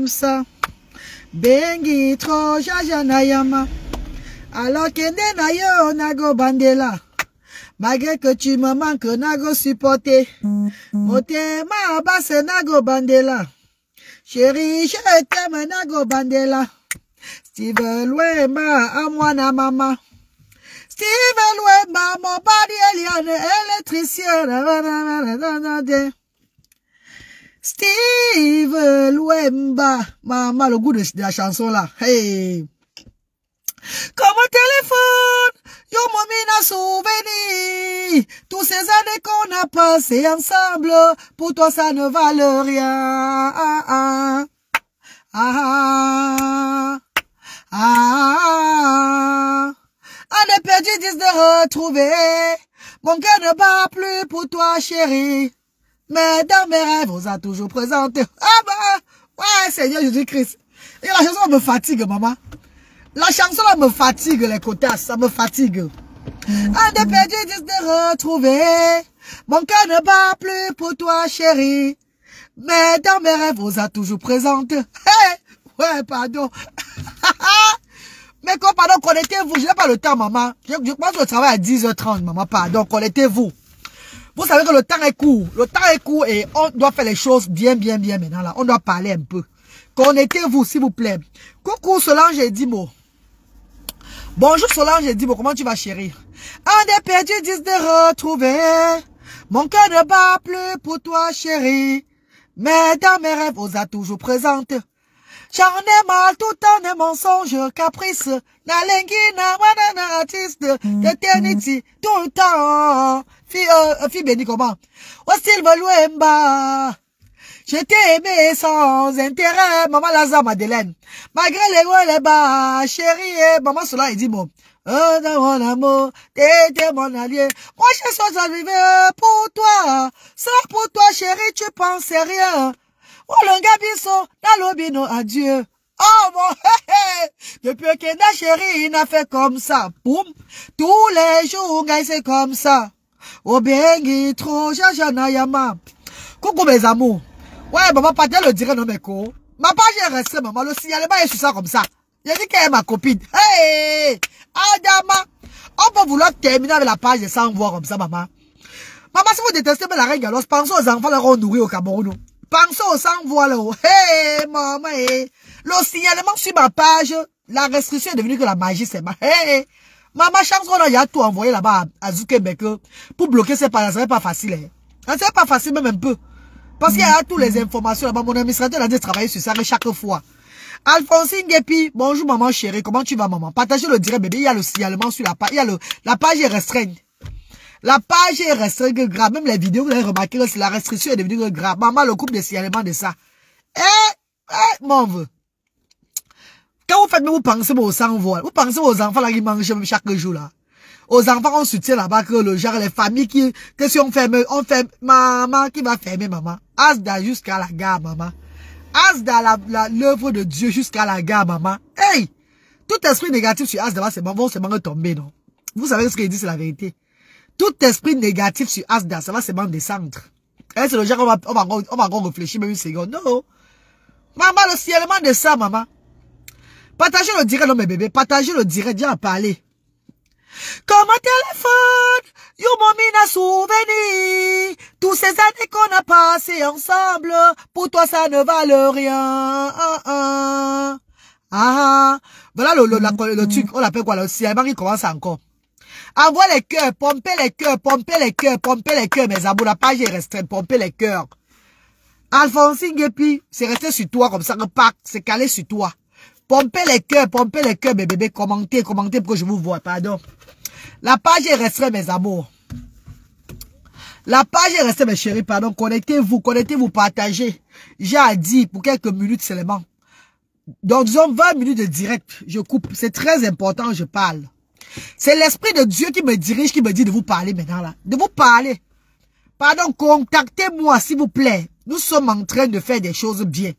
comme ça. Bengi tro jaja na yama. Alors kende na yo nago bandela. Malgré que tu me manques, nago supporter. Motema basse nago bandela. Chérie, je t'aime nago bandela. Steve Lwemba, à maman. Steve Lwemba, mon pari Eliane, électricien. Steve Lwemba. Maman, le goût de, la chanson là. Hey. Comme téléphone, yo mon souvenir. Tous ces années qu'on a passé ensemble, pour toi ça ne valent rien. Ah, ah, ah, ah, ah. On est perdu, dis de retrouver. Mon cœur ne bat plus pour toi, chérie. Mais dans mes rêves, on a toujours présenté. Ah bah, ouais, Seigneur Jésus-Christ. Et la chanson me fatigue, maman. La chanson là me fatigue, les côtés, ça me fatigue. On est perdu, dis de retrouver. Mon cœur ne bat plus pour toi, chérie. Mais dans mes rêves, on a toujours présenté. Hey! Ouais, pardon. Mais quoi, pardon, connectez-vous. Je n'ai pas le temps, maman. Je, je pense que je travaille à 10h30, maman. Pardon, connectez-vous. Vous savez que le temps est court. Le temps est court et on doit faire les choses bien, bien, bien maintenant. Là. On doit parler un peu. Connectez-vous, s'il vous plaît? Coucou Solange et Dimo. Bonjour Solange et Dimo. Comment tu vas, chérie? On est perdu, dis de retrouver. Mon cœur ne bat plus pour toi, chérie. Mais dans mes rêves, on a toujours présente. J'en ai mal tout en un mensonge, caprice, na lengina, wanana artiste, d'éternité, tout le temps. Fille, euh, fille bénie comment? Hostile Voluemba. Je t'ai aimé sans intérêt, maman Lazare Madeleine. Malgré les hauts les bas, chérie, maman cela il dit mon. Oh, dans mon amour, t'étais mon allié. Moi, je suis arrivé pour toi. Ça pour toi, chérie, tu pensais rien. Wolonga biso, nalobino adieu. Oh mon, hé. Depuis que na chérie, il a fait comme ça. Boum. Tous les jours, c'est comme ça. Obengi, trop, jaja na yama. Coucou mes amours. Ouais, maman, pas le dirait non, mais quoi. Ma page est restée, maman. Le signalement est sur ça comme ça. J'ai dit qu'elle est ma copine. Hey! Adama! On peut vouloir terminer avec la page sans voir comme ça, maman. Maman, si vous détestez la règle, alors pensez aux enfants leur nourrir au Cameroun. Pensez aux sans-voix là. Hey, maman, hey. Le signalement sur ma page, la restriction est devenue que la magie, c'est ma. Hey, maman, chance qu'on a, tout envoyé là-bas à Zuckerberg pour bloquer ces pages. Ce serait pas facile. Hein. C'est pas facile même un peu. Parce qu'il y a toutes les informations là-bas. Mon administrateur a dit travailler sur ça chaque fois. Alphonsine Gepi, bonjour maman chérie, comment tu vas maman? Partagez le direct bébé, il y a le signalement sur la page, il y a le, la page est restreinte. La page est restreinte grave. Même les vidéos, vous avez remarqué que la restriction est devenue grave. Maman, le couple de signalement de ça. Eh, eh, mon vœu. Quand vous faites, vous pensez aux sans-voix. Vous pensez aux enfants là qui mangent chaque jour là. Aux enfants, on soutient là-bas que le genre, les familles qui, que si on ferme, on ferme, maman, qui va fermer maman? Asda jusqu'à la gare, maman. Asda l'œuvre de Dieu jusqu'à la gare, maman. Hey! Tout esprit négatif sur Asda, c'est bon, seulement tomber, non? Vous savez ce qu'il dit, c'est la vérité. Tout esprit négatif sur Asda, ça va seulement descendre. Et c'est le genre, on va, on va, on va encore réfléchir même une seconde. Non. Maman, le ciellement de ça, maman. Partagez le direct, non, mes bébés. Partagez le direct, viens à parler. Comme un téléphone, you m'ont souvenir. Tous ces années qu'on a passées ensemble, pour toi ça ne valent rien. Ah, ah. ah. Voilà le, le, le, le truc, on l'appelle quoi, le ciellement qui commence encore. Envoie les cœurs, pompez les cœurs, pompez les cœurs, pompez les cœurs, mes amours. La page est restreinte, pompez les cœurs. Alphonsine Gepi, c'est resté sur toi comme ça, c'est calé sur toi. Pompez les cœurs, pompez les cœurs, mes bébés. Commentez, commentez pour que je vous vois, pardon. La page est restreinte, mes amours. La page est restée, mes chéris, pardon. Connectez-vous, connectez-vous, partagez. J'ai dit pour quelques minutes seulement. Donc, disons 20 minutes de direct. Je coupe. C'est très important, je parle. C'est l'Esprit de Dieu qui me dirige, qui me dit de vous parler maintenant là. De vous parler. Pardon, contactez-moi s'il vous plaît. Nous sommes en train de faire des choses bien.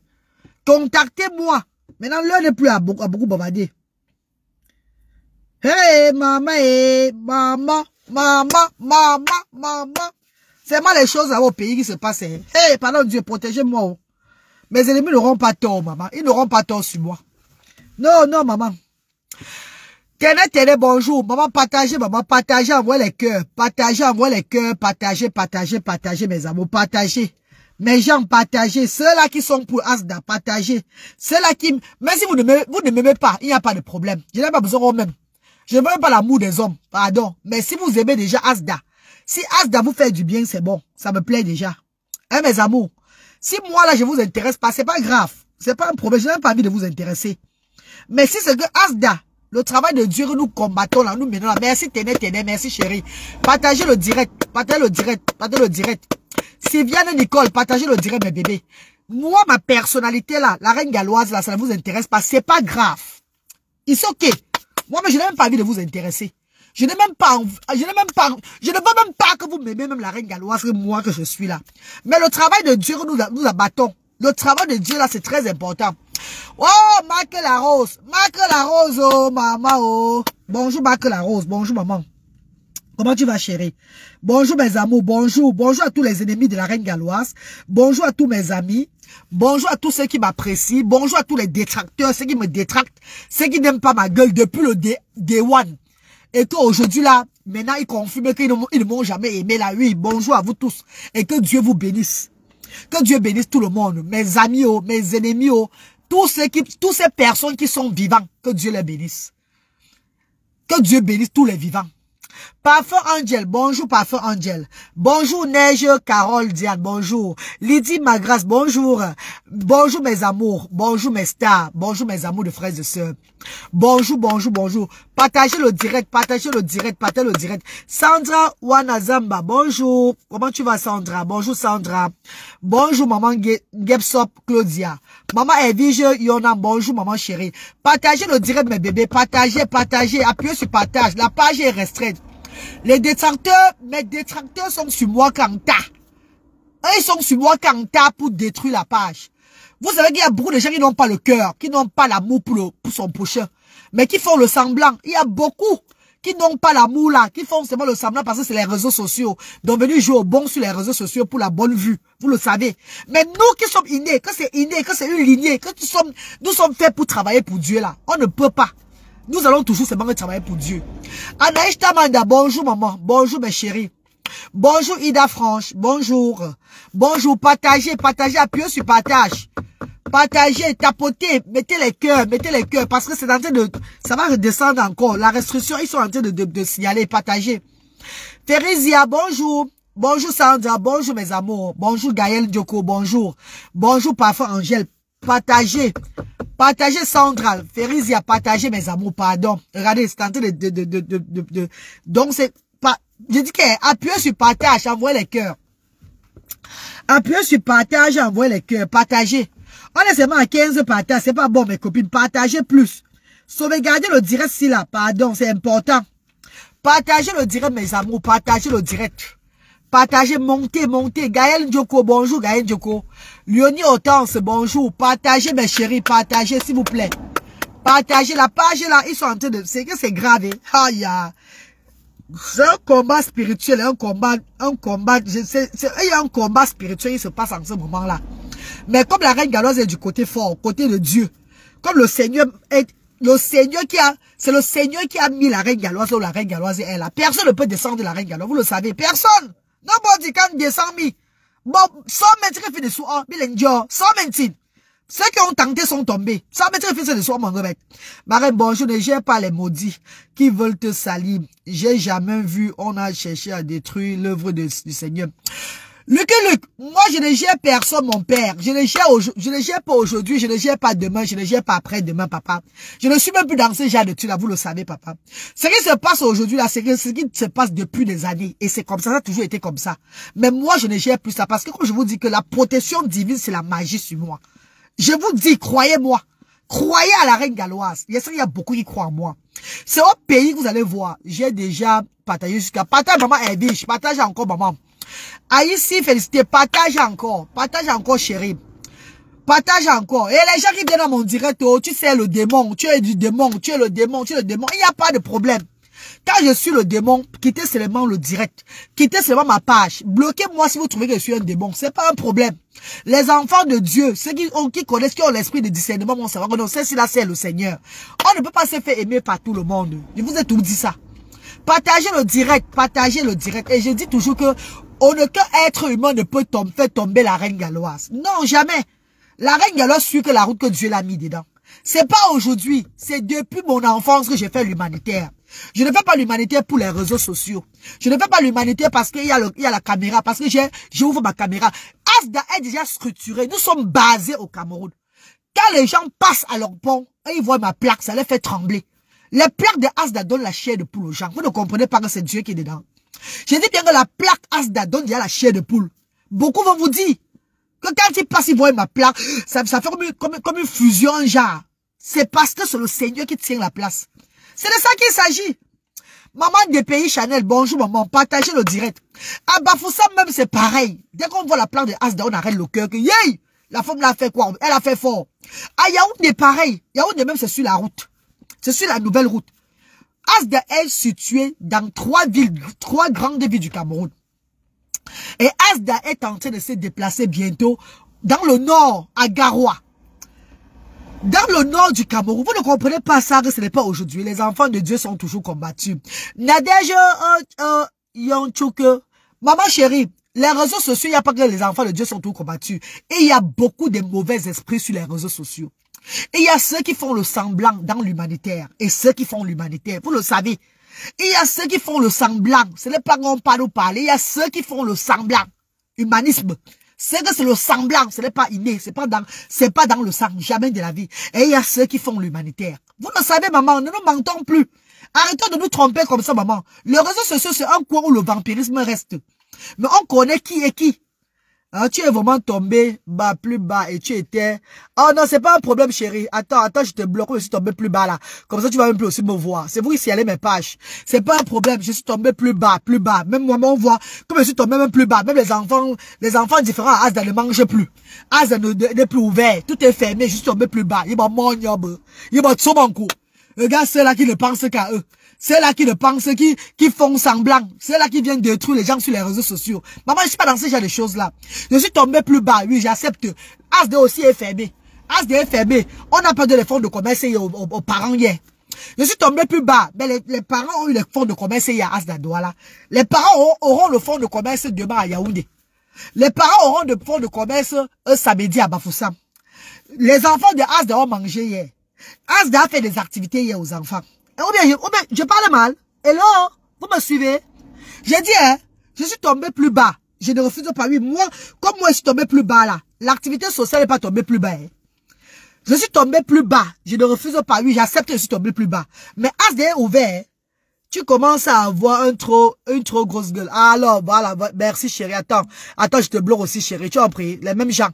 Contactez-moi. Maintenant, l'heure n'est plus à beaucoup, à beaucoup bavarder. Hey, maman, hey, maman, maman, maman, maman. C'est moi les choses là au pays qui se passent. Hey, pardon Dieu, protégez-moi. Mes ennemis n'auront pas tort, maman. Ils n'auront pas tort sur moi. Non, non, maman. Tenez, tenez, bonjour. Maman, partagez, maman, partagez, envoyez les cœurs. Partagez, envoyez les cœurs. Partagez, partagez, partagez, mes amours. Partagez. Mes gens, partagez. Ceux-là qui sont pour Asda, partagez. Ceux-là qui... Mais si vous ne m'aimez pas, il n'y a pas de problème. Je n'ai pas besoin au même. Je ne veux pas l'amour des hommes, pardon. Mais si vous aimez déjà Asda, si Asda vous fait du bien, c'est bon. Ça me plaît déjà. Hein, mes amours? Si moi, là, je vous intéresse pas, c'est pas grave. C'est pas un problème. Je n'ai pas envie de vous intéresser. Mais si c'est que Asda, le travail de Dieu que nous combattons là, nous menons là. Merci Téné Téné, merci chérie. Partagez le direct, partagez le direct, partagez le direct. Sylviane Nicole, partagez le direct mes bébés. Moi, ma personnalité là, la reine galloise là, ça ne vous intéresse pas, c'est pas grave. It's ok. Moi, mais je n'ai même pas envie de vous intéresser. Je n'ai même pas, je n'ai même pas, je ne veux même pas que vous m'aimez, même la reine galloise, moi que je suis là. Mais le travail de Dieu nous, nous abattons, le travail de Dieu là, c'est très important. Oh, Marc la rose, Marc la rose, oh, maman, oh. Bonjour, Marc la rose, bonjour, maman. Comment tu vas, chérie? Bonjour, mes amours, bonjour. Bonjour à tous les ennemis de la reine galloise. Bonjour à tous mes amis. Bonjour à tous ceux qui m'apprécient. Bonjour à tous les détracteurs, ceux qui me détractent, ceux qui n'aiment pas ma gueule depuis le day, one. Et qu'aujourd'hui, là, maintenant, ils confirment qu'ils ne m'ont jamais aimé, là. Oui, bonjour à vous tous. Et que Dieu vous bénisse. Que Dieu bénisse tout le monde. Mes amis, oh, mes ennemis, oh, tous ceux qui, toutes ces personnes qui sont vivants, que Dieu les bénisse. Que Dieu bénisse tous les vivants. Parfum Angel, bonjour Parfum Angel. Bonjour Neige, Carole, Diane, bonjour. Lydie Magras, bonjour. Bonjour mes amours, bonjour mes stars, bonjour mes amours de frères et sœurs. Bonjour, bonjour, bonjour. Partagez le direct, partagez le direct, partagez le direct. Sandra Wanazamba, bonjour. Comment tu vas Sandra? Bonjour Sandra. Bonjour maman Gebsop Claudia. Maman Evige Yona, bonjour maman chérie. Partagez le direct mes bébés, partagez, partagez, appuyez sur partage. La page est restreinte. Les détracteurs, mes détracteurs sont sur moi Kanta. Ils sont sur moi Kanta pour détruire la page. Vous savez qu'il y a beaucoup de gens qui n'ont pas le cœur, qui n'ont pas l'amour pour, pour son prochain, mais qui font le semblant. Il y a beaucoup qui n'ont pas l'amour là, qui font seulement le semblant parce que c'est les réseaux sociaux. Donc venus jouer au bon sur les réseaux sociaux pour la bonne vue. Vous le savez. Mais nous qui sommes innés, que c'est inné, que c'est une lignée, que nous sommes, nous sommes faits pour travailler pour Dieu là. On ne peut pas. Nous allons toujours seulement travailler pour Dieu. Anaïs Tamanda, bonjour maman, bonjour mes chéris. Bonjour Ida Franche, bonjour. Bonjour, partagez, partagez, appuyez sur partage. Partagez, tapotez, mettez les cœurs, mettez les cœurs, parce que c'est en train de, ça va redescendre encore. La restriction, ils sont en train de, de, signaler, partagez. Férizia, bonjour. Bonjour Sandra, bonjour mes amours. Bonjour Gaël Dioko, bonjour. Bonjour Parfum Angèle. Partagez. Partagez Sandra. Férizia, partagez mes amours, pardon. Regardez, c'est en train de... de, de, de, de, donc c'est... pas. Je dis que appuyez sur partage, envoyez les cœurs. Appuyez sur partage, envoyez les cœurs. Partagez. On est seulement à 15 partages. C'est pas bon, mes copines. Partagez plus. Sauvegardez le direct si là. Pardon, c'est important. Partagez le direct, mes amours. Partagez le direct. Partagez, montez, montez. Gaël Djoko, bonjour Gaël Djoko. Léonie Hortense, bonjour. Partagez, mes chéris, partagez, s'il vous plaît. Partagez la page là. Ils sont en train de... C'est que c'est grave. Hein? Aïe, c'est un combat spirituel, un combat, un combat, a un combat spirituel qui se passe en ce moment-là. Mais comme la reine galloise est du côté fort, côté de Dieu, comme le Seigneur est, le Seigneur qui a, c'est le Seigneur qui a mis la reine galloise où la reine galloise est là. Personne ne peut descendre de la reine galloise, vous le savez, personne. Nobody can descend me. Bon, sans mettre fait de sous, oh, bilenjo, sans mentir. Ceux qui ont tenté sont tombés. Sans mettre fait de sous, mon remède. Marie, bonjour, ne gère pas les maudits qui veulent te salir. J'ai jamais vu, on a cherché à détruire l'œuvre du Seigneur. Luc et Luc, moi je ne gère personne, mon père. Je ne gère, je ne gère pas aujourd'hui, je ne gère pas demain, je ne gère pas après-demain, papa. Je ne suis même plus dans ce genre de truc là, vous le savez, papa. Ce qui se passe aujourd'hui là, c'est ce qui se passe depuis des années. Et c'est comme ça, ça a toujours été comme ça. Mais moi, je ne gère plus ça parce que quand je vous dis que la protection divine, c'est la magie sur moi. Je vous dis, croyez-moi. Croyez à la reine galloise. Il y a beaucoup qui croient en moi. C'est au pays que vous allez voir. J'ai déjà partagé jusqu'à partage maman je partage encore maman. Aïssi, félicité, partage encore. Partage encore, chérie. Partage encore. Et les gens qui viennent dans mon direct, oh, tu sais le démon, tu es du démon, tu es le démon, tu es le démon. Il n'y a pas de problème. Quand je suis le démon, quittez seulement le direct. Quittez seulement ma page. Bloquez-moi si vous trouvez que je suis un démon. C'est pas un problème. Les enfants de Dieu, ceux qui, ont, qui connaissent, qui ont l'esprit de discernement, vont savoir que non, c'est là, c'est le Seigneur. On ne peut pas se faire aimer par tout le monde. Je vous ai tout dit ça. Partagez le direct, partagez le direct. Et je dis toujours que qu'un être humain ne peut tomber, faire tomber la reine galloise. Non, jamais. La reine galloise suit que la route que Dieu l'a mis dedans. C'est pas aujourd'hui, c'est depuis mon enfance que j'ai fait l'humanitaire. Je ne fais pas l'humanitaire pour les réseaux sociaux. Je ne fais pas l'humanitaire parce qu'il y, a la caméra, parce que j'ouvre ma caméra. Asda est déjà structuré. Nous sommes basés au Cameroun. Quand les gens passent à leur pont et ils voient ma plaque, ça les fait trembler. Les plaques de Asda donnent la chair de poule aux gens. Vous ne comprenez pas que c'est Dieu qui est dedans. Je dis bien que la plaque Asda donne déjà la chair de poule. Beaucoup vont vous dire que quand ils passent, ils voient ma plaque, ça, ça fait comme une, fusion, genre. C'est parce que c'est le Seigneur qui tient la place. C'est de ça qu'il s'agit. Maman des pays Chanel, bonjour maman, partagez le direct. À Bafoussa même c'est pareil. Dès qu'on voit la plaque de Asda, on arrête le cœur que yay, la femme l'a fait quoi? Elle a fait fort. À Yaoundé pareil. Yaoundé même c'est sur la route. C'est sur la nouvelle route. Asda est situé dans trois villes, trois grandes villes du Cameroun. Et Asda est en train de se déplacer bientôt dans le nord, à Garoua. Dans le nord du Cameroun, vous ne comprenez pas ça, que ce n'est pas aujourd'hui. Les enfants de Dieu sont toujours combattus. Nadège euh, euh, Maman chérie, les réseaux sociaux, il n'y a pas que les enfants de Dieu sont toujours combattus. Et il y a beaucoup de mauvais esprits sur les réseaux sociaux. Et il y a ceux qui font le semblant dans l'humanitaire et ceux qui font l'humanitaire. Vous le savez. il y a ceux qui font le semblant. Ce n'est pas qu'on parle ou parler. Il y a ceux qui font le semblant. Humanisme. C'est que c'est le semblant. Ce n'est pas inné. C'est pas c'est pas dans le sang. Jamais de la vie. Et il y a ceux qui font l'humanitaire. Vous le savez, maman. Ne nous mentons plus. Arrêtons de nous tromper comme ça, maman. Le réseau social, c'est un coin où le vampirisme reste. Mais on connaît qui est qui. Ah, tu es vraiment tombé bas, plus bas et tu étais... Oh non, c'est pas un problème, chérie. Attends, attends, je te bloque, je suis tombé plus bas là. Comme ça, tu vas même plus aussi me voir. C'est vous qui signalez mes pages. C'est pas un problème, je suis tombé plus bas, plus bas. Même moi, on voit, comme je suis tombé même plus bas. Même les enfants, les enfants différents, Asda ne mangent plus. Asda n'est plus ouvert. Tout est fermé, je suis tombé plus bas. Il m'a mon. Regarde ceux-là qui ne pensent qu'à eux. C'est là qui ne pensent, qui, qui font semblant. C'est là qui viennent détruire les gens sur les réseaux sociaux. Maman, je suis pas dans ce genre de choses-là. Je suis tombé plus bas, oui, j'accepte. Asde aussi est fermé. Asde est fermé. On a perdu les fonds de commerce aux, aux, parents hier. Je suis tombé plus bas. Mais les, parents ont eu les fonds de commerce hier à Asda Douala. Les parents auront, le fonds de commerce demain à Yaoundé. Les parents auront le fonds de commerce un samedi à Bafoussam. Les enfants de Asda ont mangé hier. Asda a fait des activités hier aux enfants. Je, parle mal. Hello, vous me suivez? J'ai dit, hein, je suis tombé plus bas. Je ne refuse pas. Oui, moi, comme moi, je suis tombé plus bas là. L'activité sociale n'est pas tombée plus bas. Hein. Je suis tombé plus bas. Je ne refuse pas. Oui, j'accepte je suis tombé plus bas. Mais as est ouvert, tu commences à avoir un trop, une trop grosse gueule. Alors, voilà, merci chérie. Attends, attends, je te bloque aussi chérie. Tu as pris les mêmes gens.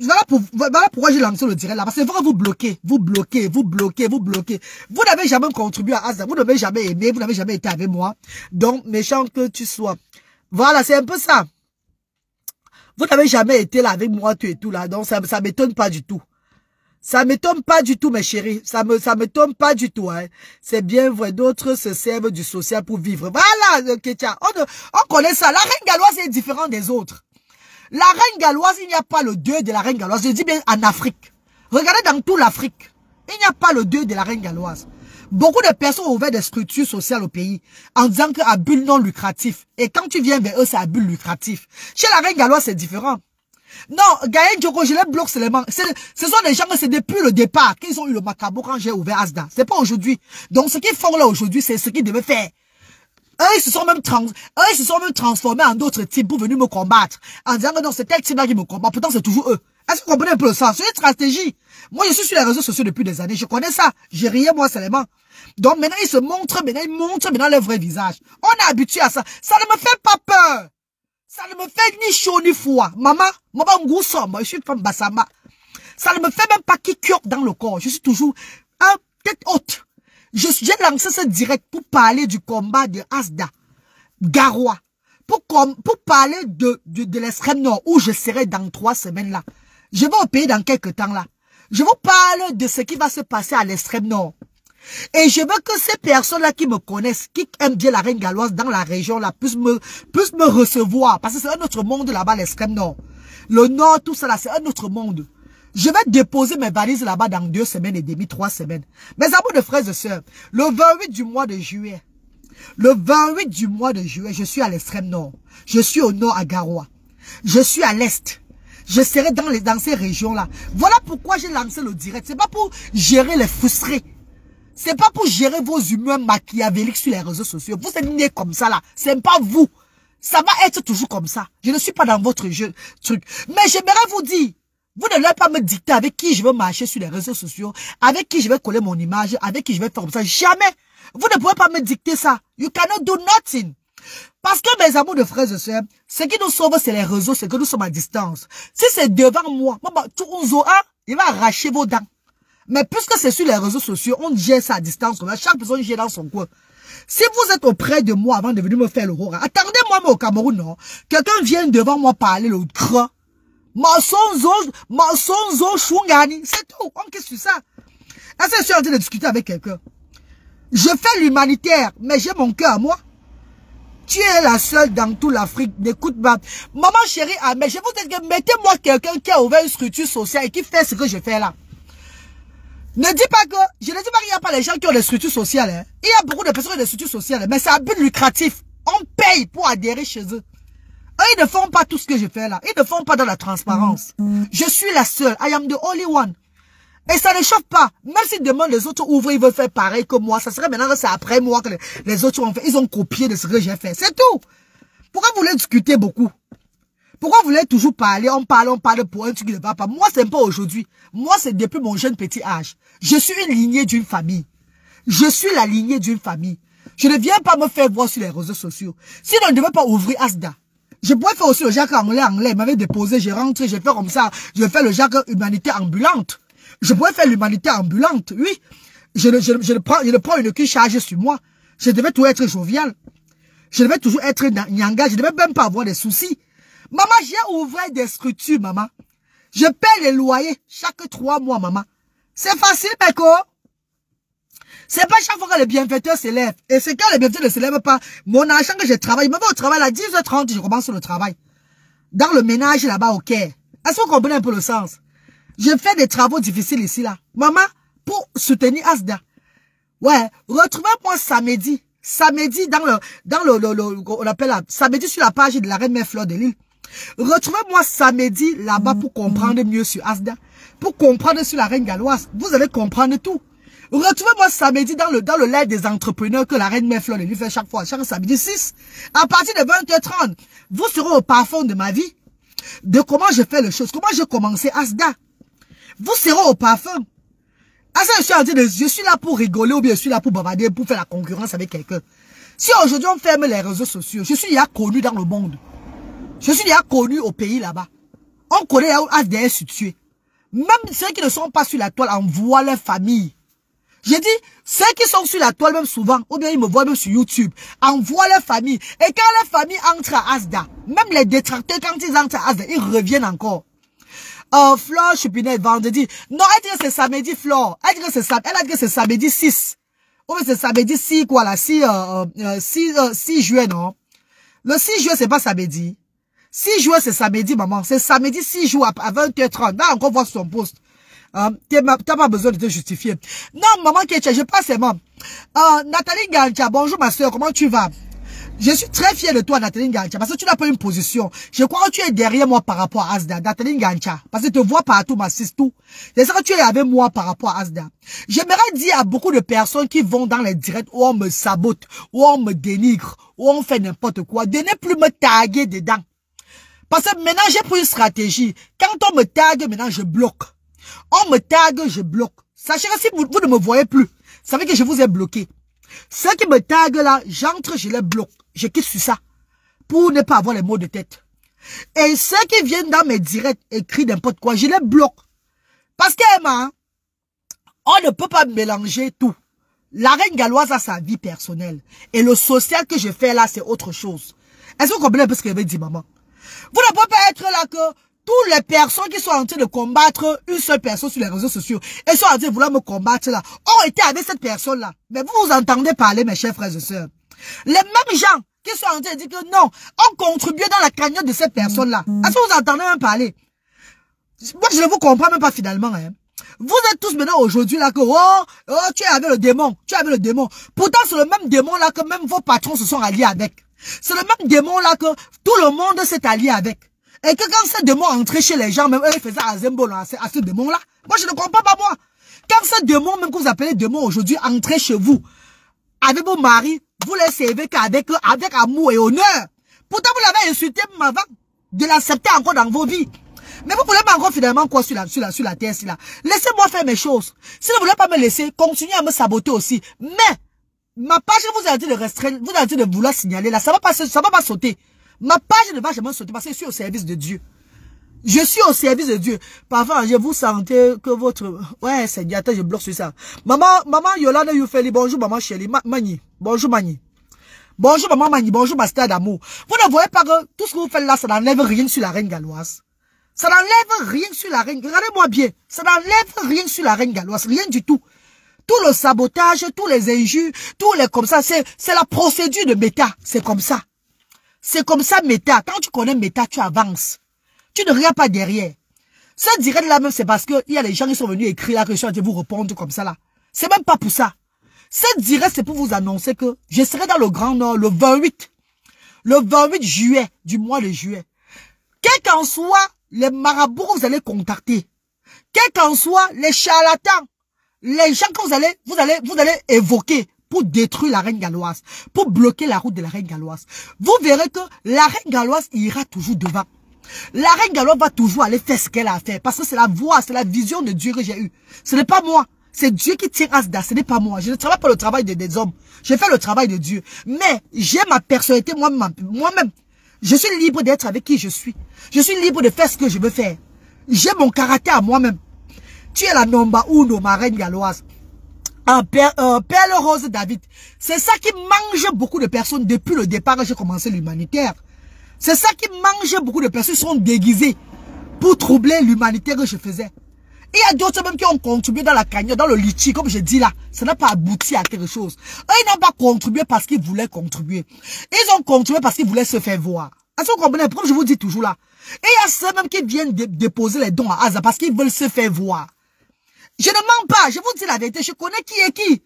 Voilà, pour, voilà pourquoi j'ai lancé le direct là. Parce que vrai, vous bloquez, vous bloquez, vous bloquez, vous bloquez. Vous n'avez jamais contribué à Asa. Vous n'avez jamais aimé, vous n'avez jamais été avec moi. Donc, méchant que tu sois. Voilà, c'est un peu ça. Vous n'avez jamais été là avec moi, tu et tout là. Donc, ça, ça m'étonne pas du tout. Ça m'étonne pas du tout, mes chéris. Ça me, ça m'étonne pas du tout, hein. C'est bien vrai. D'autres se servent du social pour vivre. Voilà, Ketia. On, on connaît ça. La reine galloise est différente des autres. La reine galloise, il n'y a pas le deuil de la reine galloise. Je dis bien en Afrique. Regardez dans toute l'Afrique. Il n'y a pas le deuil de la reine galloise. Beaucoup de personnes ont ouvert des structures sociales au pays en disant qu'à but non lucratif. Et quand tu viens vers eux, c'est à but lucratif. Chez la reine galloise, c'est différent. Non, Gaël Djoko, je les bloque seulement. Ce sont des gens, c'est depuis le départ qu'ils ont eu le macabre quand j'ai ouvert Asda. C'est pas aujourd'hui. Donc, ce qu'ils font là aujourd'hui, c'est ce qu'ils devaient faire. Eux, ils se sont même trans, eux, ils se sont même transformés en d'autres types pour venir me combattre. En disant que non, c'est tel type-là qui me combat. Pourtant, c'est toujours eux. Est-ce que vous comprenez un peu le sens? C'est une stratégie. Moi, je suis sur les réseaux sociaux depuis des années. Je connais ça. J'ai rien, moi, seulement. Donc, maintenant, ils se montrent, maintenant, ils montrent maintenant leur vrai visage. On est habitué à ça. Ça ne me fait pas peur. Ça ne me fait ni chaud ni froid. Maman, maman, moi, je suis femme Bassama. Ça ne me fait même pas qui dans le corps. Je suis toujours un tête haute. J'ai lancé ce direct pour parler du combat de Asda, Garoua. Pour, pour parler de, de, de l'extrême nord où je serai dans trois semaines là. Je vais au pays dans quelques temps là. Je vous parle de ce qui va se passer à l'extrême nord. Et je veux que ces personnes-là qui me connaissent, qui aiment bien la reine galloise dans la région là, puissent me, puissent me recevoir. Parce que c'est un autre monde là-bas, l'extrême nord. Le nord, tout ça là, c'est un autre monde. Je vais déposer mes valises là-bas dans deux semaines et demie, trois semaines. Mes amours de frères et sœurs, le 28 du mois de juillet, le 28 du mois de juillet, je suis à l'extrême nord. Je suis au nord à Garoua. Je suis à l'est. Je serai dans, les, dans ces régions-là. Voilà pourquoi j'ai lancé le direct. C'est pas pour gérer les frustrés. C'est pas pour gérer vos humeurs machiavéliques sur les réseaux sociaux. Vous êtes nés comme ça là. C'est pas vous. Ça va être toujours comme ça. Je ne suis pas dans votre jeu, truc. Mais j'aimerais vous dire, vous ne devez pas me dicter avec qui je veux marcher sur les réseaux sociaux, avec qui je vais coller mon image, avec qui je vais faire comme ça. Jamais. Vous ne pouvez pas me dicter ça. You cannot do nothing. Parce que mes amours de frères et sœurs, ce qui nous sauve, c'est les réseaux, c'est que nous sommes à distance. Si c'est devant moi, tout il va arracher vos dents. Mais puisque c'est sur les réseaux sociaux, on gère ça à distance. Chaque personne gère dans son coin. Si vous êtes auprès de moi avant de venir me faire rôle, attendez-moi au Cameroun, non Quelqu'un vient devant moi parler le creux. Masonzo, masonzo, shungani. C'est tout. On que c'est ça Est-ce que je suis en train de discuter avec quelqu'un? Je fais l'humanitaire, mais j'ai mon cœur, moi. Tu es la seule dans toute l'Afrique. N'écoute pas. Maman chérie, ah, mais je vous dis que mettez-moi quelqu'un qui a ouvert une structure sociale et qui fait ce que je fais là. Ne dis pas que, je ne dis pas qu'il n'y a pas les gens qui ont des structures sociales. Hein. Il y a beaucoup de personnes qui ont des structures sociales, mais c'est un but lucratif. On paye pour adhérer chez eux. Ils ne font pas tout ce que je fais là. Ils ne font pas dans la transparence. Je suis la seule. I am the only one. Et ça ne chauffe pas. Même si demain les autres ouvrent, ils veulent faire pareil que moi. Ça serait maintenant que c'est après moi que les, autres ont fait. Ils ont copié de ce que j'ai fait. C'est tout. Pourquoi vous voulez discuter beaucoup? Pourquoi vous voulez toujours parler? On parle, on parle pour un truc qui ne va pas. Moi, c'est pas aujourd'hui. Moi, c'est depuis mon jeune petit âge. Je suis une lignée d'une famille. Je suis la lignée d'une famille. Je ne viens pas me faire voir sur les réseaux sociaux. Sinon, je ne devais pas ouvrir Asda. Je pourrais faire aussi le Jacques anglais anglais. Il m'avait déposé, j'ai rentré, j'ai fait comme ça. Je fais le Jacques humanité ambulante. Je pourrais faire l'humanité ambulante, oui. Je ne, je, je prends, je ne prends une queue charge sur moi. Je devais toujours être jovial. Je devais toujours être nyanga. Je devais même pas avoir des soucis. Maman, j'ai ouvert des structures, maman. Je paie les loyers chaque trois mois, maman. C'est facile, Beko. C'est pas chaque fois que les bienfaiteurs s'élèvent. Et c'est quand les bienfaiteurs ne s'élèvent pas. Mon argent que je travaille, me va au travail à 10h30, je commence le travail. Dans le ménage là-bas au Caire. Est-ce que vous comprenez un peu le sens? Je fais des travaux difficiles ici, là. Maman, pour soutenir Asda. Ouais, retrouvez-moi samedi. Samedi dans le, dans le, le, on appelle là, samedi sur la page de la Reine Mère Fleur de Lille. Retrouvez-moi samedi là-bas pour comprendre mieux sur Asda. Pour comprendre sur la Reine Galloise. Vous allez comprendre tout. Retrouvez-moi samedi dans le, dans le lait des entrepreneurs que la Reine Mère Fleur Lille fait chaque fois, chaque samedi 6. À partir de 20h30, vous serez au parfum de ma vie. De comment je fais les choses. Comment j'ai commencé Asda? Vous serez au parfum. Ça, je suis en train de, je suis là pour rigoler ou bien je suis là pour bavarder, pour faire la concurrence avec quelqu'un. Si aujourd'hui on ferme les réseaux sociaux, je suis déjà connu dans le monde. Je suis déjà connu au pays là-bas. On connaît ADN situé. Même ceux qui ne sont pas sur la toile envoient leur famille. J'ai dit, ceux qui sont sur la toile même souvent, ou bien ils me voient même sur YouTube, envoient leur famille. Et quand leur famille entre à Asda, même les détracteurs, quand ils entrent à Asda, ils reviennent encore. Oh, Flore Chupinette, vendredi. Non, elle dit que c'est samedi, Flore. Elle dit que c'est samedi, elle a dit que c'est samedi 6. Ou bien c'est samedi 6, quoi, là, 6, euh, euh, 6, euh, 6 juillet, non? Le 6 juillet, c'est pas samedi. 6 juillet, c'est samedi, maman. C'est samedi 6 jours à 20h30. Va encore voir son poste. Euh, T'as pas besoin de te justifier. Non, maman, je passe, c'est moi. Euh, Nathalie Gantia, bonjour ma soeur, comment tu vas? Je suis très fier de toi, Nathalie Gancha, parce que tu n'as pas une position. Je crois que tu es derrière moi par rapport à Asda, Nathalie Gancha, parce que je te vois partout, ma tout. C'est ça que tu es avec moi par rapport à Asda. J'aimerais dire à beaucoup de personnes qui vont dans les directs où on me sabote, où on me dénigre, où on fait n'importe quoi, de ne plus me taguer dedans. Parce que maintenant, j'ai pris une stratégie. Quand on me tague, maintenant, je bloque. On me tague, je bloque. Sachez que si vous, ne me voyez plus, ça veut que je vous ai bloqué. Ceux qui me taguent là, j'entre, je les bloque. Je quitte sur ça. Pour ne pas avoir les mots de tête. Et ceux qui viennent dans mes directs, écrivent n'importe quoi, je les bloque. Parce qu'Emma, on ne peut pas mélanger tout. La reine galloise a sa vie personnelle. Et le social que je fais là, c'est autre chose. Est-ce que vous comprenez un peu ce que veut dire maman? Vous ne pouvez pas être là que toutes les personnes qui sont en train de combattre une seule personne sur les réseaux sociaux et sont en train de vouloir me combattre là, ont été avec cette personne-là. Mais vous vous entendez parler, mes chers frères et sœurs. Les mêmes gens qui sont en train de dire que non, on contribue dans la cagnotte de cette personne-là. Est-ce que vous entendez même parler? Moi, je ne vous comprends même pas finalement. Hein. Vous êtes tous maintenant aujourd'hui là que, oh, oh, tu es avec le démon, tu es avec le démon. Pourtant, c'est le même démon là que même vos patrons se sont alliés avec. C'est le même démon là que tout le monde s'est allié avec. Et que quand ce démon entrait chez les gens, même eux, ils faisaient à Zembo, à ce, démon-là. Moi, je ne comprends pas, moi. Quand ce démon, même que vous appelez démon aujourd'hui, entrait chez vous, avec vos maris, vous les servez qu'avec avec amour et honneur. Pourtant, vous l'avez insulté avant de l'accepter encore dans vos vies. Mais vous voulez encore finalement quoi sur la, sur la, sur la terre, là. Laissez-moi faire mes choses. Si vous ne voulez pas me laisser, continuez à me saboter aussi. Mais, ma page, vous avez dit de restreindre, vous avez dit de vouloir signaler là, ça va pas, ça va pas sauter. Ma page ne va jamais sauter parce que je suis au service de Dieu. Je suis au service de Dieu. Parfois, je vous sentez que votre... Ouais, Seigneur, attends, je bloque sur ça. Maman, maman Yolanda Youfeli, bonjour maman chérie. Mani, bonjour Mani. Bonjour maman Mani, bonjour ma d'amour. Vous ne voyez pas que tout ce que vous faites là, ça n'enlève rien sur la reine galloise. Ça n'enlève rien sur la reine. Regardez-moi bien. Ça n'enlève rien sur la reine galloise. Rien du tout. Tout le sabotage, tous les injures, tous les comme ça, c'est la procédure de méta. C'est comme ça. C'est comme ça, méta. Quand tu connais méta, tu avances. Tu ne regardes pas derrière. Ça dirait là même, c'est parce qu'il y a des gens qui sont venus écrire là que je suis vous répondre comme ça là. C'est même pas pour ça. Ça dirait, c'est pour vous annoncer que je serai dans le Grand Nord le 28. Le 28 juillet du mois de juillet. Quel qu'en soit les marabouts que vous allez contacter, quel qu'en soit les charlatans, les gens que vous allez, vous allez, vous allez évoquer, pour détruire la reine galloise, pour bloquer la route de la reine galloise. Vous verrez que la reine galloise ira toujours devant. La reine galloise va toujours aller faire ce qu'elle a à faire. Parce que c'est la voix, c'est la vision de Dieu que j'ai eue. Ce n'est pas moi. C'est Dieu qui tient Asda, ce n'est pas moi. Je ne travaille pas le travail des hommes. Je fais le travail de Dieu. Mais j'ai ma personnalité moi-même. Moi-même. Je suis libre d'être avec qui je suis. Je suis libre de faire ce que je veux faire. J'ai mon caractère à moi-même. Tu es la nomba uno, ma reine galloise un père, rose David. C'est ça qui mange beaucoup de personnes depuis le départ que j'ai commencé l'humanitaire. C'est ça qui mange beaucoup de personnes sont déguisées pour troubler l'humanitaire que je faisais. Il y a d'autres même qui ont contribué dans la cagnotte, dans le litchi, comme je dis là. Ça n'a pas abouti à quelque chose. Eux, ils n'ont pas contribué parce qu'ils voulaient contribuer. Ils ont contribué parce qu'ils voulaient se faire voir. Est-ce que vous comprenez? Comme je vous dis toujours là. Et il y a ceux même qui viennent déposer les dons à Aza parce qu'ils veulent se faire voir. Je ne mens pas, je vous dis la vérité, je connais qui est qui.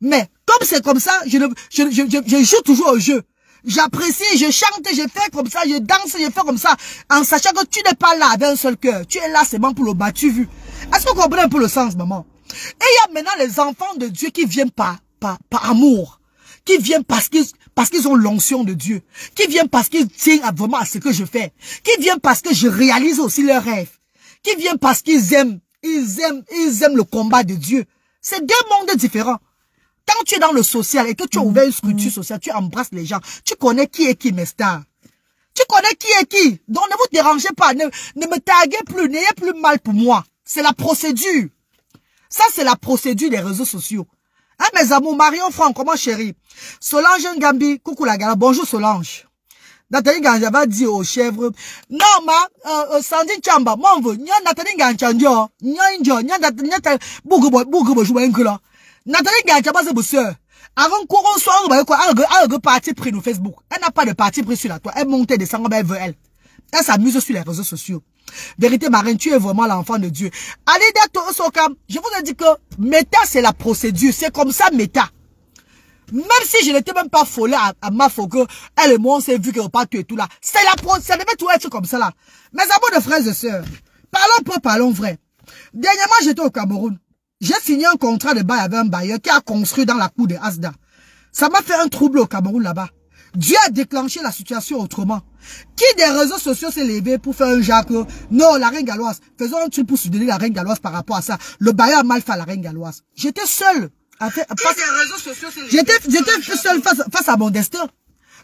Mais comme c'est comme ça, je, je, je, je, joue toujours au jeu. J'apprécie, je chante, je fais comme ça, je danse, je fais comme ça, en sachant que tu n'es pas là avec un seul cœur. Tu es là seulement pour le battu vu. Est-ce que vous comprenez un peu le sens, maman? Et il y a maintenant les enfants de Dieu qui viennent par, par, par amour, qui viennent parce qu'ils parce qu'ils ont l'onction de Dieu, qui viennent parce qu'ils tiennent vraiment à ce que je fais, qui viennent parce que je réalise aussi leurs rêves, qui viennent parce qu'ils aiment ils aiment, ils aiment le combat de Dieu. C'est deux mondes différents. Quand tu es dans le social et que tu as ouvert une structure sociale, tu embrasses les gens. Tu connais qui est qui, mes stars? Tu connais qui est qui? Donc ne vous dérangez pas. Ne, ne me taguez plus. N'ayez plus mal pour moi. C'est la procédure. Ça, c'est la procédure des réseaux sociaux. Hein, mes amours, Marion Franck, comment chérie? Solange Ngambi, coucou la gala, bonjour Solange. Nathalie Ganja va dire aux chèvres, non, ma, euh, euh Sandy Chamba, mon veut, n'y a Nathalie Ganja, n'y a, n'y a, n'y a, n'y a, n'y a, beaucoup, beaucoup, beaucoup, un là. Nathalie Ganja, c'est votre soeur. Avant qu'on soit, on va quoi, elle a parti pris sur Facebook. Elle n'a pas de parti pris sur la toile. Elle monte des sangs, elle veut elle. Elle s'amuse sur les réseaux sociaux. Vérité Marine, tu es vraiment l'enfant de Dieu. Allez, je vous ai dit que méta, c'est la procédure. C'est comme ça, méta. Même si je n'étais même pas folle à, ma que elle et moi on s'est vu que pas tout et tout là. C'est la ça devait tout être comme ça là. Mes amours de frères et sœurs, parlons peu, parlons vrai. Dernièrement, j'étais au Cameroun. J'ai signé un contrat de bail avec un bailleur qui a construit dans la cour de Asda. Ça m'a fait un trouble au Cameroun là-bas. Dieu a déclenché la situation autrement. Qui des réseaux sociaux s'est levé pour faire un Jacques Non, la reine galloise. Faisons un truc pour soutenir la reine galloise par rapport à ça. Le bailleur a mal fait à la reine galloise. J'étais seul. J'étais seul face, face à mon destin.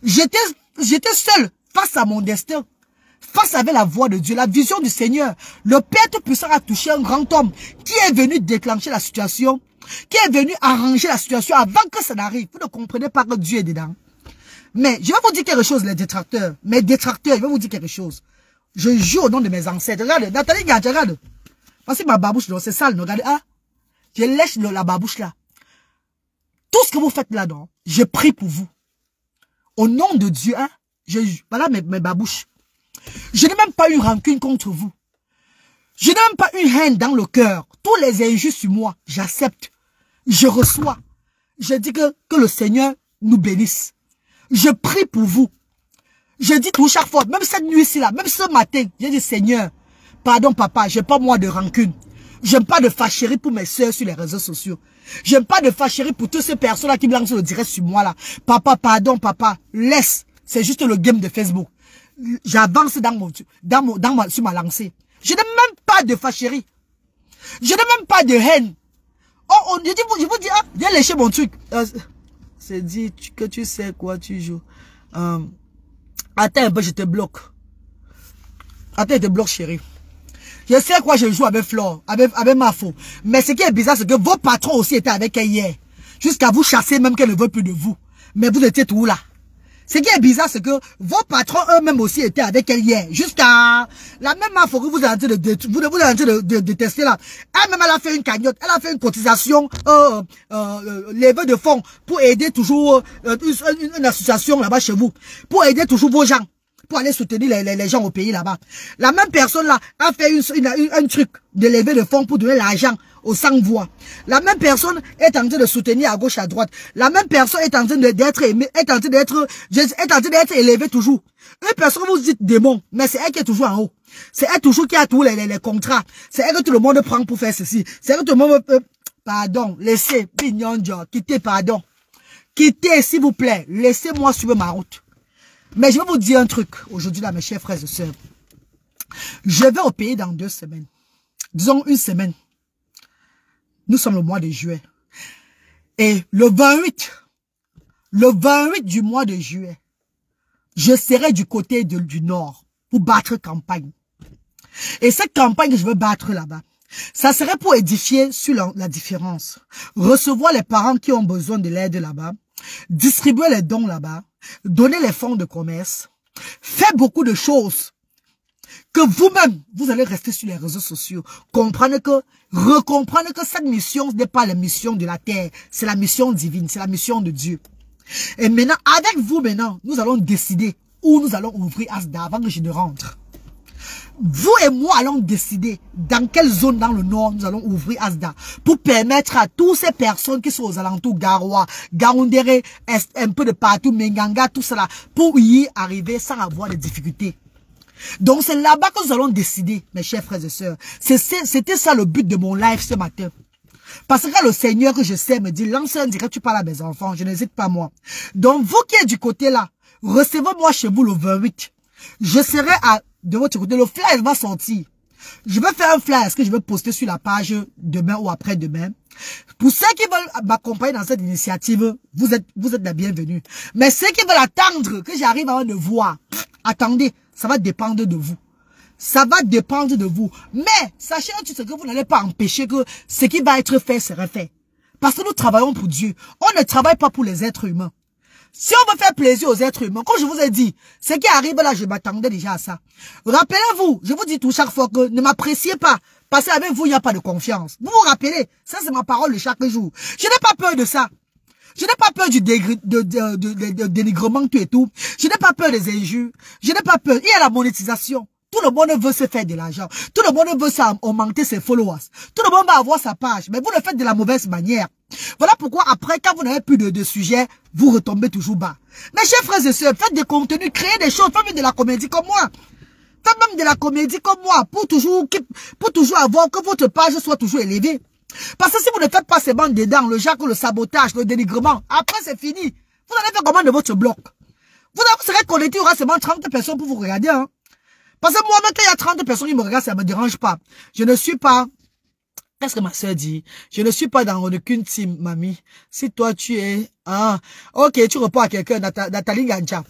J'étais j'étais seul face à mon destin. Face avec la voix de Dieu, la vision du Seigneur. Le Père Tout-Puissant a touché un grand homme qui est venu déclencher la situation, qui est venu arranger la situation avant que ça n'arrive. Vous ne comprenez pas que Dieu est dedans. Mais je vais vous dire quelque chose, les détracteurs. Mes détracteurs, je vais vous dire quelque chose. Je jure au nom de mes ancêtres. Regarde, Nathalie Gadja, regarde. Voici ma babouche, c'est sale, regardez. Ah, je lèche la babouche là. Tout ce que vous faites là-dedans, je prie pour vous. Au nom de Dieu, hein, je, voilà mes, mes babouches. Je n'ai même pas eu rancune contre vous. Je n'ai même pas eu haine dans le cœur. Tous les injustes sur moi, j'accepte. Je reçois. Je dis que, que le Seigneur nous bénisse. Je prie pour vous. Je dis tout chaque fois, même cette nuit-ci là, même ce matin, j'ai dit Seigneur, pardon papa, j'ai pas moi de rancune. J'aime pas de fâcherie pour mes soeurs sur les réseaux sociaux. J'aime pas de fâcherie pour toutes ces personnes-là qui me lancent le direct sur moi là. Papa, pardon papa, laisse. C'est juste le game de Facebook. J'avance dans mon, dans mon, dans ma, sur ma lancée. Je n'ai même pas de fâcherie. Je n'ai même pas de haine. Oh, oh je, je vous dis, ah, viens lécher mon truc. Euh, c'est dit que tu sais quoi tu joues. Euh, attends un peu, je te bloque. Attends, je te bloque, chérie. Je sais quoi je joue avec Flore, avec, avec ma faux. Mais ce qui est bizarre, c'est que vos patrons aussi étaient avec elle hier. Jusqu'à vous chasser même qu'elle ne veut plus de vous. Mais vous étiez tout là. Ce qui est bizarre, c'est que vos patrons eux-mêmes aussi étaient avec elle hier. Jusqu'à la même info que vous êtes en train de, de, de, de, tester là. Elle-même, elle a fait une cagnotte. Elle a fait une cotisation, euh, euh, levée de fonds pour aider toujours euh, une, association là-bas chez vous. Pour aider toujours vos gens. Pour aller soutenir les, les, les gens au pays là-bas. La même personne là a fait une, une, un truc de levée de fonds pour donner l'argent aux sans voix. La même personne est en train de soutenir à gauche, à droite. La même personne est en train d'être aimée, est en train d'être, est en train d'être élevée toujours. Une personne vous dit démon, mais c'est elle qui est toujours en haut. C'est elle toujours qui a tous les, les, contrats. C'est elle que tout le monde prend pour faire ceci. C'est elle que tout le monde, euh, pardon, laissez, quittez, pardon. Quittez, s'il vous plaît. Laissez-moi suivre ma route. Mais je vais vous dire un truc aujourd'hui là, mes chers frères et sœurs. Je vais au pays dans deux semaines. Disons une semaine. Nous sommes le mois de juillet. Et le 28, le 28 du mois de juillet, je serai du côté du nord pour battre campagne. Et cette campagne que je veux battre là-bas, ça serait pour édifier sur la, différence. Recevoir les parents qui ont besoin de l'aide là-bas, distribuer les dons là-bas, donner les fonds de commerce, faire beaucoup de choses que vous-même, vous allez rester sur les réseaux sociaux. Comprenez que, recomprendre que cette mission n'est pas la mission de la terre. C'est la mission divine, c'est la mission de Dieu. Et maintenant, avec vous maintenant, nous allons décider où nous allons ouvrir Asda avant que je ne rentre. Vous et moi allons décider dans quelle zone dans le nord nous allons ouvrir Asda pour permettre à toutes ces personnes qui sont aux alentours Garoua, Gaoundéré, un peu de partout, Menganga, tout cela, pour y arriver sans avoir de difficultés. Donc c'est là-bas que nous allons décider, mes chers frères et sœurs. C'était ça le but de mon live ce matin. Parce que le Seigneur que je sais me dit, lance un direct, tu parles à mes enfants, je n'hésite pas moi. Donc vous qui êtes du côté là, recevez-moi chez vous le 28. Je serai à, de votre côté, le flyer va sortir. Je vais faire un flyer que je vais poster sur la page demain ou après-demain. Pour ceux qui veulent m'accompagner dans cette initiative, vous êtes, vous êtes la bienvenue. Mais ceux qui veulent attendre que j'arrive avant de voir, attendez, ça va dépendre de vous. Ça va dépendre de vous. Mais, sachez que vous n'allez pas empêcher que ce qui va être fait sera fait. Parce que nous travaillons pour Dieu. On ne travaille pas pour les êtres humains. Si on veut faire plaisir aux êtres humains, comme je vous ai dit, ce qui arrive là, je m'attendais déjà à ça. Rappelez-vous, je vous dis tout chaque fois que ne m'appréciez pas. Parce qu'avec vous, il n'y a pas de confiance. Vous vous rappelez, ça c'est ma parole de chaque jour. Je n'ai pas peur de ça. Je n'ai pas peur du dénigrement, tout et tout. Je n'ai pas peur des injures. Je n'ai pas peur. Il y a la monétisation. Tout le monde veut se faire de l'argent. Tout le monde veut augmenter ses followers. Tout le monde va avoir sa page. Mais vous le faites de la mauvaise manière. Voilà pourquoi après, quand vous n'avez plus de, de sujet, vous retombez toujours bas. Mais chers frères et sœurs, faites des contenus, créez des choses, faites même de la comédie comme moi. Faites même de la comédie comme moi pour toujours, pour toujours avoir que votre page soit toujours élevée. Parce que si vous ne faites pas ces bandes dedans, le jacques, le sabotage, le dénigrement, après c'est fini. Vous allez faire comment de votre bloc? Vous serez connecté, il y aura seulement 30 personnes pour vous regarder. Hein. Parce que moi-même, quand il y a 30 personnes qui me regardent, ça me dérange pas. Je ne suis pas... Qu'est-ce que ma soeur dit? Je ne suis pas dans aucune team, mamie. Si toi, tu es... Ah, ok, tu reprends à quelqu'un, Nathalie Gancha.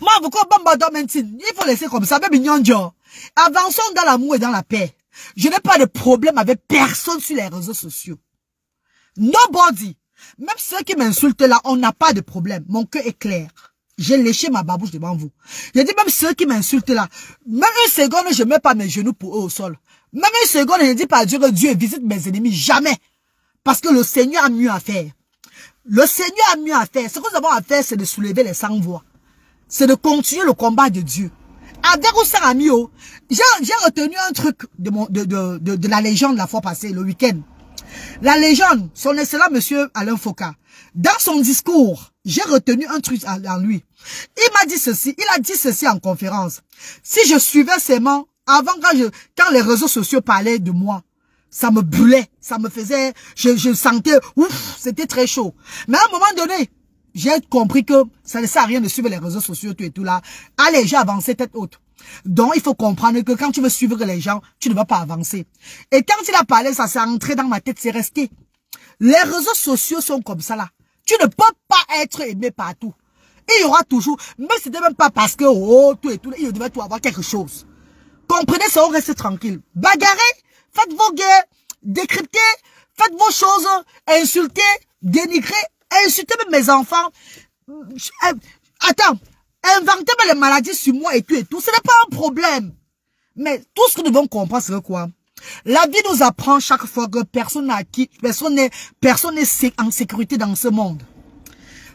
Moi, vous il faut laisser comme ça, même Avançons dans l'amour et dans la paix. Je n'ai pas de problème avec personne sur les réseaux sociaux. Nobody. Même ceux qui m'insultent là, on n'a pas de problème. Mon cœur est clair. J'ai léché ma babouche devant vous. J'ai dit même ceux qui m'insultent là, même une seconde, je ne mets pas mes genoux pour eux au sol. Même une seconde, je ne dis pas à Dieu que Dieu visite mes ennemis. Jamais. Parce que le Seigneur a mieux à faire. Le Seigneur a mieux à faire. Ce que nous avons à faire, c'est de soulever les sans-voix. C'est de continuer le combat de Dieu. Avec ou sans oh, j'ai retenu un truc de, mon, de, de, de, la légende la fois passée, le week-end. La légende, son excellent monsieur Alain Foucault, dans son discours, j'ai retenu un truc en lui. Il m'a dit ceci, il a dit ceci en conférence. Si je suivais ses mains, avant quand, quand les réseaux sociaux parlaient de moi, ça me brûlait, ça me faisait, je, je sentais, ouf, c'était très chaud. Mais à un moment donné, j'ai compris que ça ne sert à rien de suivre les réseaux sociaux, tout et tout là. Allez, j'ai avancé tête haute. Donc, il faut comprendre que quand tu veux suivre les gens, tu ne vas pas avancer. Et quand il a parlé, ça s'est entré dans ma tête, c'est resté. Les réseaux sociaux sont comme ça là. Tu ne peux pas être aimé partout. Il y aura toujours, mais c'était même pas parce que, oh, tout et tout, il devait tout avoir quelque chose. Comprenez ça, on reste tranquille. Bagarrez, faites vos guerres, décryptez, faites vos choses, insultez, dénigrez, insultez même mes enfants. Euh, attends, inventez les maladies sur moi et tout et tout, ce n'est pas un problème. Mais tout ce que nous devons comprendre, c'est quoi? La vie nous apprend chaque fois que personne n'a qui, personne n'est, personne n'est en sécurité dans ce monde.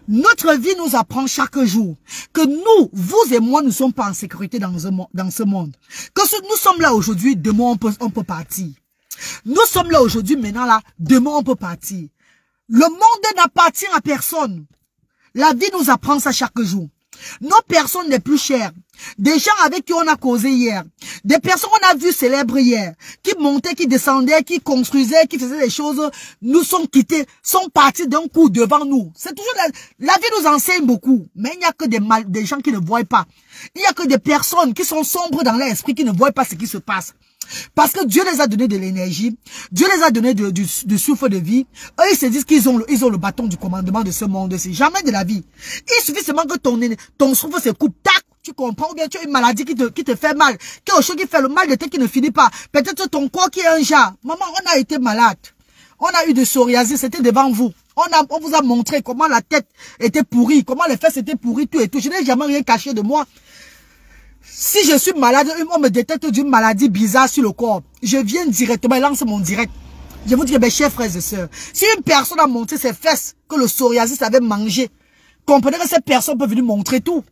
Notre vie nous apprend chaque jour que nous, vous et moi, ne sommes pas en sécurité dans ce, dans ce monde. Que nous sommes là aujourd'hui, demain on peut, on peut partir. Nous sommes là aujourd'hui, maintenant là, demain on peut partir. Le monde n'appartient à personne. La vie nous apprend ça chaque jour. Nos personnes les plus chères, des gens avec qui on a causé hier, des personnes qu'on a vues célèbres hier, qui montaient, qui descendaient, qui construisaient, qui faisaient des choses, nous sont quittés, sont partis d'un coup devant nous. C'est toujours la, la, vie nous enseigne beaucoup, mais il n'y a que des, mal, des gens qui ne voient pas. Il n'y a que des personnes qui sont sombres dans l'esprit, qui ne voient pas ce qui se passe. Parce que Dieu les a donné de l'énergie, Dieu les a donné du, souffle de vie. Eux, ils se disent qu'ils ont, le, ils ont le bâton du commandement de ce monde. C'est jamais de la vie. Il suffit seulement que ton, ton souffle se coupe. Tu comprends ou bien tu as une maladie qui te, qui te fait mal. Quelque chose qui fait le mal de tête qui ne finit pas. Peut-être ton corps qui est un jar. Maman, on a été malade. On a eu de psoriasis, c'était devant vous. On, a, on vous a montré comment la tête était pourrie, comment les fesses étaient pourries, tout et tout. Je n'ai jamais rien caché de moi. Si je suis malade, on me détecte d'une maladie bizarre sur le corps. Je viens directement lance mon direct. Je vous dis, mes chers frères et sœurs, si une personne a montré ses fesses que le psoriasis avait mangé, comprenez que cette personne peut venir montrer tout.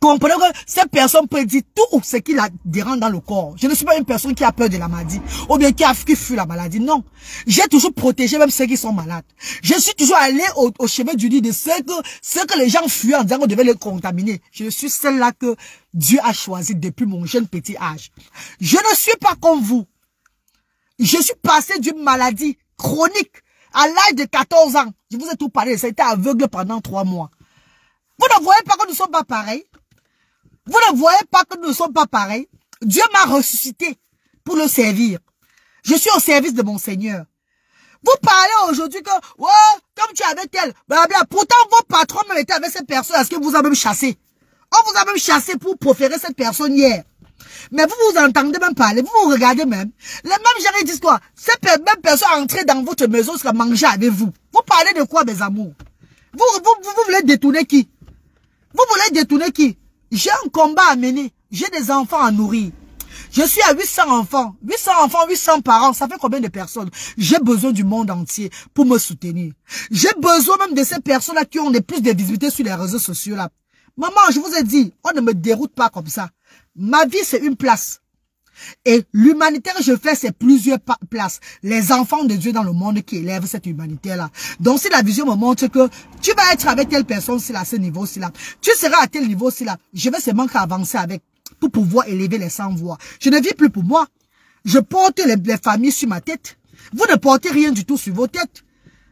Comprenez que cette personne peut dire tout ce qui la dérange dans le corps. Je ne suis pas une personne qui a peur de la maladie ou bien qui a qui fuit la maladie. Non. J'ai toujours protégé même ceux qui sont malades. Je suis toujours allé au, chemin du lit de ceux que, ceux que les gens fuient en disant qu'on devait les contaminer. Je suis celle-là que Dieu a choisi depuis mon jeune petit âge. Je ne suis pas comme vous. Je suis passé d'une maladie chronique à l'âge de 14 ans. Je vous ai tout parlé. Ça a été aveugle pendant trois mois. Vous ne voyez pas que nous ne sommes pas pareils Vous ne voyez pas que nous ne sommes pas pareils Dieu m'a ressuscité pour le servir. Je suis au service de mon Seigneur. Vous parlez aujourd'hui que, ouais, comme tu es avec elle, blablabla. Pourtant, vos patrons même étaient avec cette personne. Est-ce que vous avez même chassé? On vous a même chassé pour proférer cette personne hier. Mais vous vous entendez même parler, vous vous regardez même. Les mêmes gens disent quoi? Cette même personne entrée dans votre maison sera manger avec vous. Vous parlez de quoi, mes amours? Vous, vous, vous voulez détourner qui? Vous voulez détourner qui? J'ai un combat à mener. J'ai des enfants à nourrir. Je suis à 800 enfants. 800 enfants, 800 parents. Ça fait combien de personnes? J'ai besoin du monde entier pour me soutenir. J'ai besoin même de ces personnes-là qui ont le plus de visibilité sur les réseaux sociaux. là. Maman, je vous ai dit, on ne me déroute pas comme ça. Ma vie, c'est une place. Et l'humanitaire je fais, c'est plusieurs places. Les enfants de Dieu dans le monde qui élèvent cette humanité-là. Donc, si la vision me montre que tu vas être avec telle personne, c'est à ce niveau-ci là. Tu seras à tel niveau-ci là. Je vais seulement avancer avec pour pouvoir élever les sans-voix. Je ne vis plus pour moi. Je porte les, les familles sur ma tête. Vous ne portez rien du tout sur vos têtes.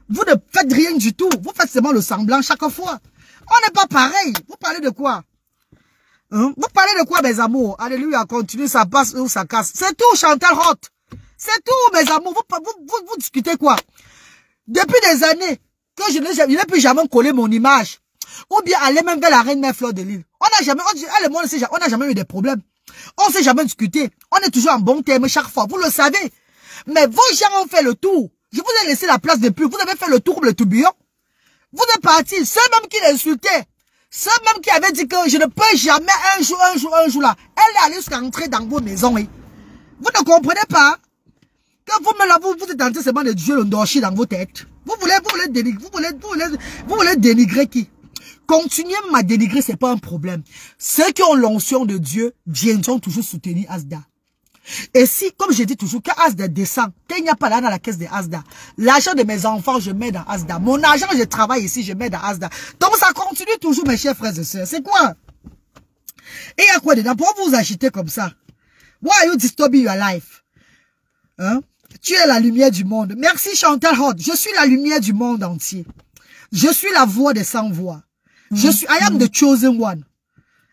Vous ne faites rien du tout. Vous faites seulement le semblant chaque fois. On n'est pas pareil. Vous parlez de quoi? Hein? Vous parlez de quoi, mes amours? Alléluia, continue, ça passe ou ça casse. C'est tout, Chantal Roth. C'est tout, mes amours. Vous, vous, vous, discutez quoi? Depuis des années que je n'ai plus jamais collé mon image. Ou bien aller même vers la reine mère Fleur de l'île. On n'a jamais, on, n'a jamais eu des problèmes. On s'est jamais discuté. On est toujours en bon terme chaque fois. Vous le savez. Mais vos gens ont fait le tour. Je vous ai laissé la place depuis. Vous avez fait le tour le tourbillon. Vous êtes partis. Ceux même qui l'insultaient. Ceux même qui avaient dit que je ne peux jamais un jour, un jour, un jour là, elle est allée jusqu'à entrer dans vos maisons. Vous ne comprenez pas que vous-même là, vous, vous êtes en train seulement de Dieu le dans vos têtes. Vous voulez, vous voulez dénigrer, vous voulez, vous voulez, vous voulez dénigrer qui? Continuez à dénigrer, c'est pas un problème. Ceux qui ont l'onction de Dieu viendront toujours soutenir Asda. Et si, comme je dis toujours, quand Asda descend, qu'il n'y a pas là dans la caisse de Asda, l'argent de mes enfants, je mets dans Asda. Mon argent, je travaille ici, je mets dans Asda. Donc ça continue toujours, mes chers frères et sœurs. C'est quoi? Et il y a quoi dedans? Pourquoi vous agitez comme ça Why are you disturbing your life? Hein? Tu es la lumière du monde. Merci Chantal Hod. Je suis la lumière du monde entier. Je suis la voix des sans-voix. Je suis, I am the chosen one.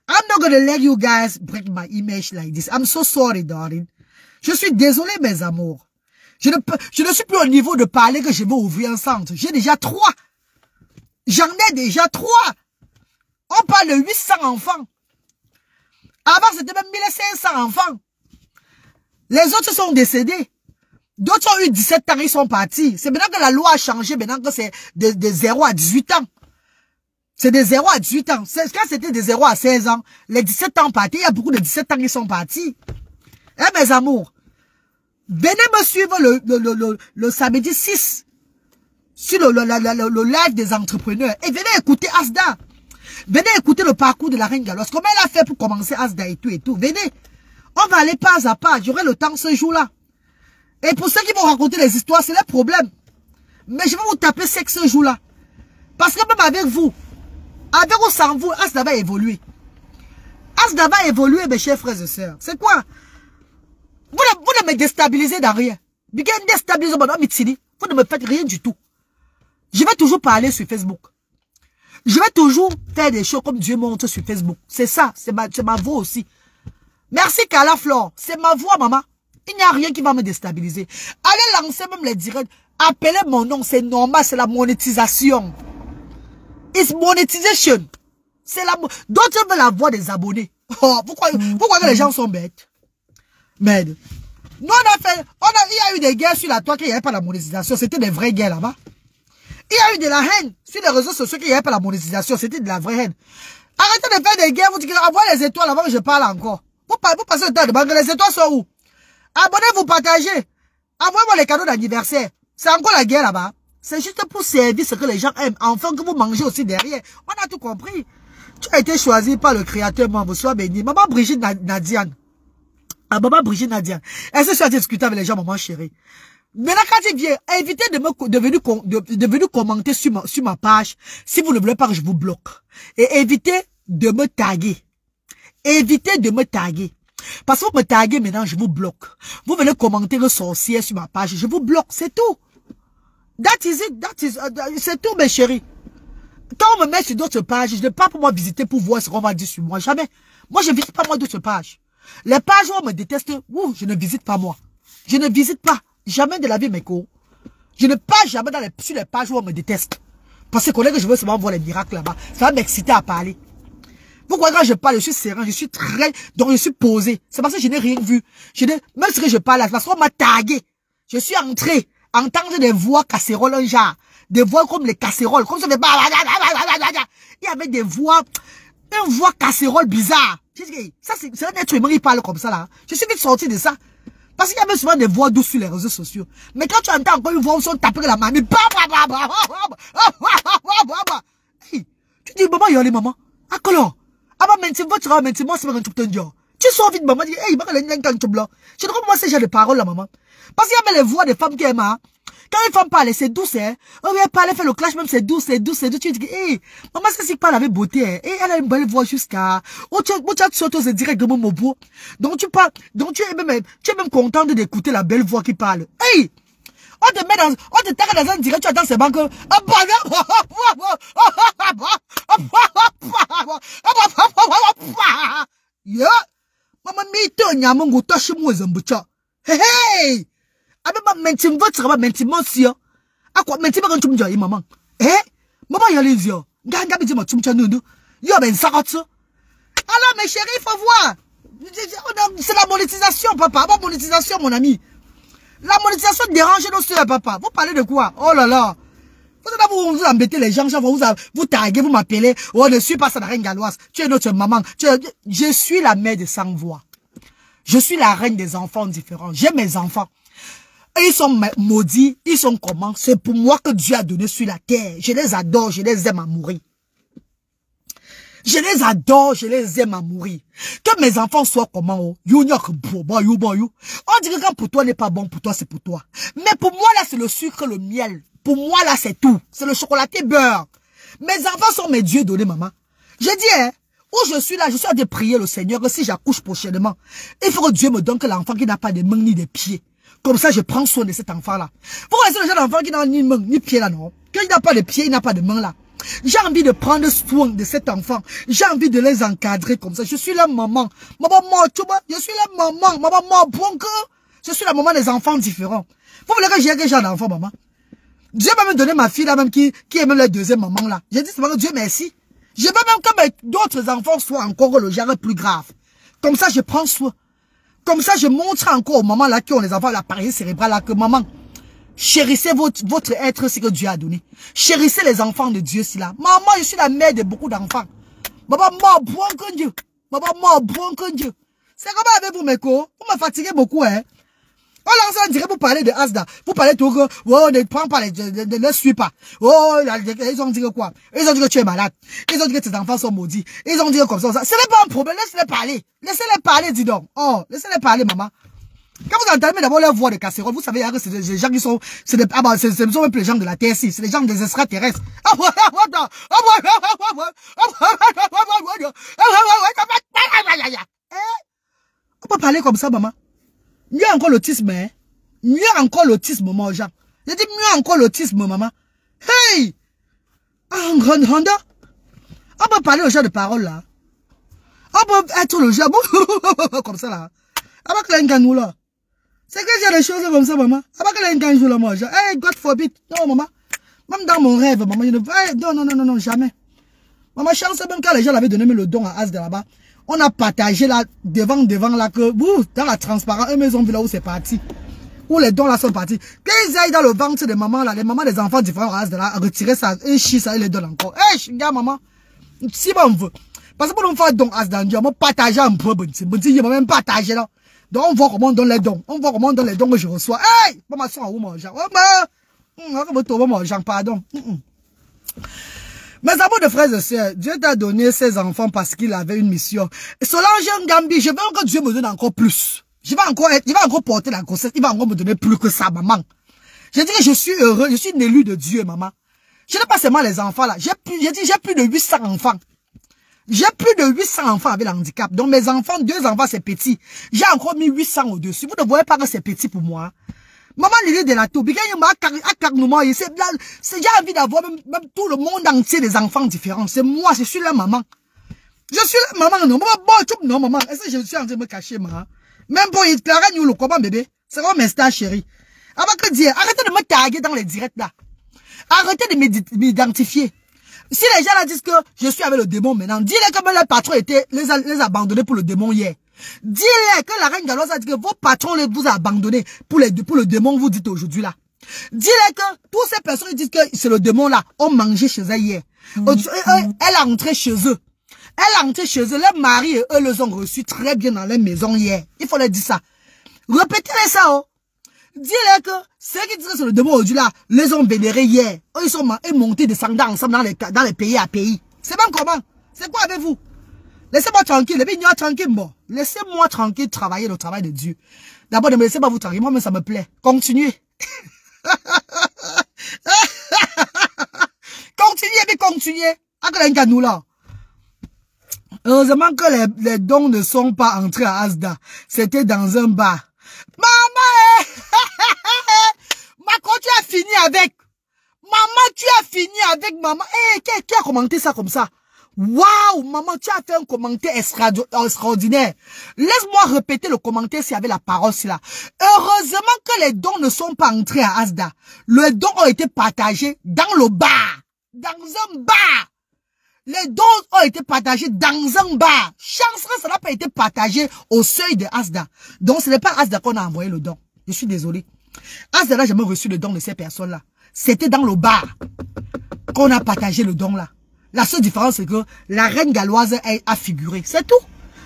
I'm not to let you guys break my image like this. I'm so sorry, darling. Je suis désolé, mes amours. Je ne, je ne suis plus au niveau de parler que je veux ouvrir un centre. J'ai déjà trois. J'en ai déjà trois. On parle de 800 enfants. Avant, c'était même 1500 enfants. Les autres sont décédés. D'autres ont eu 17 ans, ils sont partis. C'est maintenant que la loi a changé, maintenant que c'est de, de 0 à 18 ans. C'est de 0 à 18 ans. Quand c'était de 0 à 16 ans, les 17 ans partis, il y a beaucoup de 17 ans qui sont partis. Eh mes amours, venez me suivre le, le, le, le, samedi 6 sur le, le, live des entrepreneurs et venez écouter Asda. Venez écouter le parcours de la reine Galos. Comment elle a fait pour commencer Asda et tout et tout? Venez. On va aller pas à pas. J'aurai le temps ce jour-là. Et pour ceux qui vont raconter les histoires, c'est le problème. Mais je vais vous taper sec ce jour-là. Parce que même avec vous, avec ou sans vous, Asda va évoluer. Asda va évoluer, mes chers frères et sœurs. C'est quoi? Vous ne, vous ne me déstabilisez dans rien. Vous ne me faites rien du tout. Je vais toujours parler sur Facebook. Je vais toujours faire des choses comme Dieu montre sur Facebook. C'est ça, c'est ma, ma voix aussi. Merci Kala Flore. C'est ma voix, maman. Il n'y a rien qui va me déstabiliser. Allez lancer même les directs. Appelez mon nom, c'est normal, c'est la monétisation. It's monetization. C'est la... D'autres veulent avoir des abonnés. Oh, pourquoi, pourquoi les gens sont bêtes? Mais, nous on a fait, on a, il y a eu des guerres sur la toile qu'il n'y avait pas la monétisation. C'était des vraies guerres là-bas. Il y a eu de la haine sur les réseaux sociaux qu'il n'y avait pas la monétisation. C'était de la vraie haine. Arrêtez de faire des guerres. Vous dites, envoyez les étoiles avant que je parle encore. Vous, vous passez le temps de banque. Les étoiles sont où? Abonnez-vous, partagez. Envoyez-moi les cadeaux d'anniversaire. C'est encore la guerre là-bas. C'est juste pour servir ce que les gens aiment. Enfin, que vous mangez aussi derrière. On a tout compris. Tu as été choisi par le créateur membre. Sois béni. Maman Brigitte Nadiane. Ah, maman Brigitte Nadiane. Est-ce que tu as avec les gens, maman chérie? Maintenant, quand tu viens, évitez de me, de venir, de, de venir commenter sur ma, sur ma page. Si vous ne voulez pas que je vous bloque. Et évitez de me taguer. Évitez de me taguer. Parce que vous me taguez maintenant, je vous bloque. Vous venez commenter le sorcier sur ma page, je vous bloque, c'est tout. That is it, that is, uh, c'est tout mes chéris. Quand on me met sur d'autres pages, je n'ai pas pour moi visiter pour voir ce qu'on va dire sur moi, jamais. Moi, je ne visite pas moi d'autres pages. Les pages où on me déteste, ouh, je ne visite pas moi. Je ne visite pas. Jamais de la vie, mes cours. Je ne passe jamais dans les, sur les pages où on me déteste. Parce que que je veux seulement voir les miracles là-bas. Ça va m'exciter à parler. Pourquoi quand je parle, je suis serein, je suis très, donc je suis posé. C'est parce que je n'ai rien vu. Je même si je parle, parce qu'on m'a tagué. Je suis entré, entendre des voix casséroles, un genre. Des voix comme les casséroles, comme ça fait Il y avait des voix, une voix casserole bizarre. Ça, c'est un être humain qui parle comme ça, là. Je suis vite sorti de ça. Parce qu'il y avait souvent des voix douces sur les réseaux sociaux. Mais quand tu entends encore une voix où sont tapés la mamie, tu dis, maman, y'a les mamans. Ah, comment? aba menti votre menti moi c'est pas un tout tu sors vite maman dit hey baka len len kan tublo je ne comprends pas ces genre de paroles là maman parce qu'il y avait les voix des femmes qui aiment hein. quand une femme parle c'est douce hein oh elle parle fait le clash même c'est douce c'est douce c'est douce tu dis hey maman c'est si parle avec beauté hein et elle a une belle voix jusqu'à oh tu c'est directement mon beau donc tu parles donc tu es même tu es même content d'écouter la belle voix qui parle hey on te met dans, on te dans un direct, tu attends banques. Abe ba mentim vote ba mentim monsieur. Akwa mama. Eh? Mama yalizio. Nganga bi ma tumcha nundu. Yo ben sakotso. Alors mes chéris, faut voir. C'est la monétisation, papa. Pas monétisation, mon ami. La monétisation dérange nos soeurs, papa. Vous parlez de quoi? Oh là là. Vous dans vous, vous embêtez les gens, vous, vous taguez, vous m'appelez, oh, ne suis pas ça la reine galloise, tu es notre maman. je suis la mère de sans voix. Je suis la reine des enfants différents. J'ai mes enfants. Ils sont maudits, ils sont comment? C'est pour moi que Dieu a donné sur la terre. Je les adore, je les aime à mourir. Je les adore, je les aime à mourir. Que mes enfants soient comment oh? On dirait que quand pour toi n'est pas bon, pour toi c'est pour toi. Mais pour moi là c'est le sucre, le miel. Pour moi là c'est tout. C'est le chocolaté beurre. Mes enfants sont mes dieux donnés maman. Je dis hein, où je suis là, je suis à de prier le Seigneur que si j'accouche prochainement, il faut que Dieu me donne que l'enfant qui n'a pas de mains ni de pieds. Comme ça, je prends soin de cet enfant-là. Pourquoi est-ce le genre d'enfant qui n'a ni mains ni pieds là, non Qu'il n'a pas de pieds, il n'a pas de mains là. J'ai envie de prendre soin de cet enfant. J'ai envie de les encadrer comme ça. Je suis la maman. Maman, je suis la maman. Maman, bon Je suis la maman des enfants différents. Vous voulez que j'ai un genre d'enfant, maman? Dieu m'a même donné ma fille là même qui, qui est même la deuxième maman là. J'ai dit, que Dieu merci. Je veux même que d'autres enfants soient encore le genre plus grave. Comme ça, je prends soin. Comme ça, je montre encore au maman là qui ont les enfants, l'appareil cérébral là, que maman, chérissez votre, votre être, ce que Dieu a donné. Chérissez les enfants de Dieu, là. Maman, je suis la mère de beaucoup d'enfants. Maman, moi, bon que Dieu. Maman, moi, bon que Dieu. C'est comment avec vous, mes co? Vous me fatiguez beaucoup, hein? Oh là, on dirait vous parlez de Asda. Vous parlez tout que, oh, ne prends pas les, ne, ne, pas. Oh, ils ont dit quoi? Ils ont dit que tu es malade. Ils ont dit que tes enfants sont maudits. Ils ont dit que comme ça, ça. Ce n'est pas un problème. Laissez-les parler. Laissez-les parler, dis donc. Oh, laissez-les parler, maman. Quand vous entendez d'abord leur voix de casserole, vous savez que c'est des gens qui sont, c'est des, ah bah, ce sont même les gens de la Terre c'est des gens des extraterrestres. On peut parler comme ça, maman. Mieux encore l'autisme, hein. Mieux encore l'autisme, maman, Jean. J'ai dit mieux encore l'autisme, maman. Hey! En grande Honda. On peut parler au genre de parole, là. On peut être le genre, comme ça, là. On va que nous, là. C'est que j'ai des choses comme ça, maman. On va que un jour, là, moi. Hey, God forbid. Non, maman. Même dans mon rêve, maman, je ne hey, non, non, non, non, jamais. Maman, chance, même quand les gens avaient donné le don à As de là-bas, on a partagé là, devant, devant là, que, vous, dans la transparence, eux, ils ont là où c'est parti. Où les dons là sont partis. Quand ils aillent dans le ventre des mamans là, les mamans des enfants différents de là, retirer ça, et chie ça, ils les donnent encore. Eh, hey, gars, maman. Si bon, on veut. Parce que pour nous faire don as dans Dieu, on partager un peu, bon, bon, il même partagé là. Donc, on voit comment on donne les dons. On voit comment on donne les dons que je reçois. Hey! Maman, ça, où manger? Oh, mais, hum, on va manger, pardon. Hum, hum. Mes amours de frères et sœurs, Dieu t'a donné ses enfants parce qu'il avait une mission. Solange Gambi, je veux que Dieu me donne encore plus. Je vais encore être, il va encore porter la grossesse, il va encore me donner plus que ça, maman. Je dis que je suis heureux, je suis une élue de Dieu, maman. Je n'ai pas seulement les enfants là, j'ai plus, j'ai dit, j'ai plus de 800 enfants. J'ai plus de 800 enfants avec le handicap. Donc mes enfants, deux enfants, c'est petit. J'ai encore mis 800 au-dessus. Vous ne voyez pas que c'est petit pour moi. Maman l'idée de la tour, j'ai envie d'avoir même, tout le monde entier des enfants différents. C'est moi, je suis la maman. Je suis la maman, non, maman, bon, non, maman. Est-ce que je suis en train de me cacher, maman? Même pour Clara nous le comment, bébé? C'est mes stars, chérie? Avant que dire, arrêtez de me taguer dans les directs, là. Arrêtez de m'identifier. Si les gens là disent que je suis avec le démon maintenant, dis-les comme le patron était, les a, les abandonnés pour le démon hier. Dis-les que la reine Galoise a dit que vos patrons les vous a abandonné pour, les, pour le démon, vous dites aujourd'hui là. Dis-les que toutes ces personnes qui disent que c'est le démon là, ont mangé chez eux hier. Mm. Elle a entré chez eux. Elle a entré chez eux. Les maris et eux les ont reçus très bien dans les maisons hier. Il faut leur dire ça. Répétez-les ça, oh. Dis-les que ceux qui disent que c'est le démon aujourd'hui là, les ont vénérés hier. Eux, ils sont montés, descendants ensemble dans les, dans les pays à pays. C'est même comment? C'est quoi avec vous? Laissez-moi tranquille, tranquille, bon. Laissez-moi tranquille travailler le travail de Dieu. D'abord, ne me laissez pas vous tranquille. Moi, mais ça me plaît. Continuez. continuez, mais continuez. nous là. Heureusement que les, dons ne sont pas entrés à Asda. C'était dans un bar. Maman, Macron, tu as fini avec. Maman, tu as fini avec maman. Eh, qui a commenté ça comme ça? Waouh, maman, tu as fait un commentaire extraordinaire. Laisse-moi répéter le commentaire s'il y avait la parole là. Heureusement que les dons ne sont pas entrés à Asda. Les dons ont été partagés dans le bar. Dans un bar. Les dons ont été partagés dans un bar. Chance ça n'a pas été partagé au seuil de Asda. Donc ce n'est pas Asda qu'on a envoyé le don. Je suis désolé. Asda n'a jamais reçu le don de ces personnes-là. C'était dans le bar. qu'on a partagé le don là. La seule différence, c'est que la reine galloise a, figuré. C'est tout.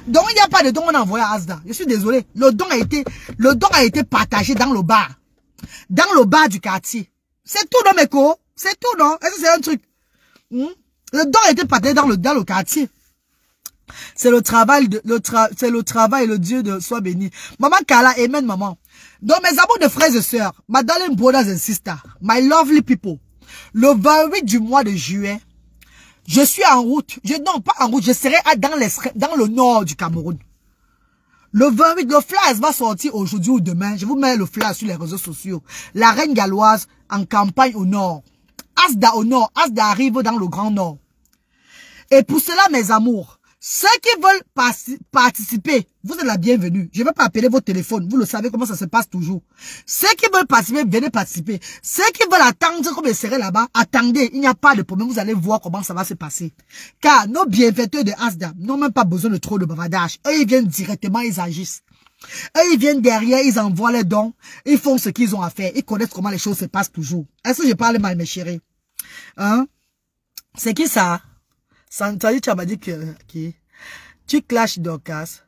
Donc, il n'y a pas de don on a envoyé à Asda. Je suis désolé. Le don a été, le don a été partagé dans le bar. Dans le bar du quartier. C'est tout, non, mes co. C'est tout, non? Est-ce que c'est un truc? Hmm? Le don a été partagé dans le, dans le quartier. C'est le travail de, le c'est le travail, le Dieu de soit béni. Maman Kala, amen, maman. Donc, mes amours de frères et sœurs, darling brothers and sisters, my lovely people, le 28 du mois de juillet, je suis en route. Je, non, pas en route, je serai dans, dans le nord du Cameroun. Le 28, le flash va sortir aujourd'hui ou demain. Je vous mets le flash sur les réseaux sociaux. La reine galloise en campagne au nord. Asda au nord. Asda arrive dans le grand nord. Et pour cela, mes amours, ceux qui veulent participer, vous êtes la bienvenue. Je ne vais pas appeler votre téléphone. Vous le savez comment ça se passe toujours. Ceux qui veulent participer, venez participer. Ceux qui veulent attendre comme ils seraient là-bas, attendez. Il n'y a pas de problème. Vous allez voir comment ça va se passer. Car nos bienfaiteurs de Asda n'ont même pas besoin de trop de bavardage. Eux, ils viennent directement, ils agissent. Eux, ils viennent derrière, ils envoient les dons. Ils font ce qu'ils ont à faire. Ils connaissent comment les choses se passent toujours. Est-ce que je parle mal, mes chéris? Hein? C'est qui ça? M'as dit que, qui, tu clashes Dorcas.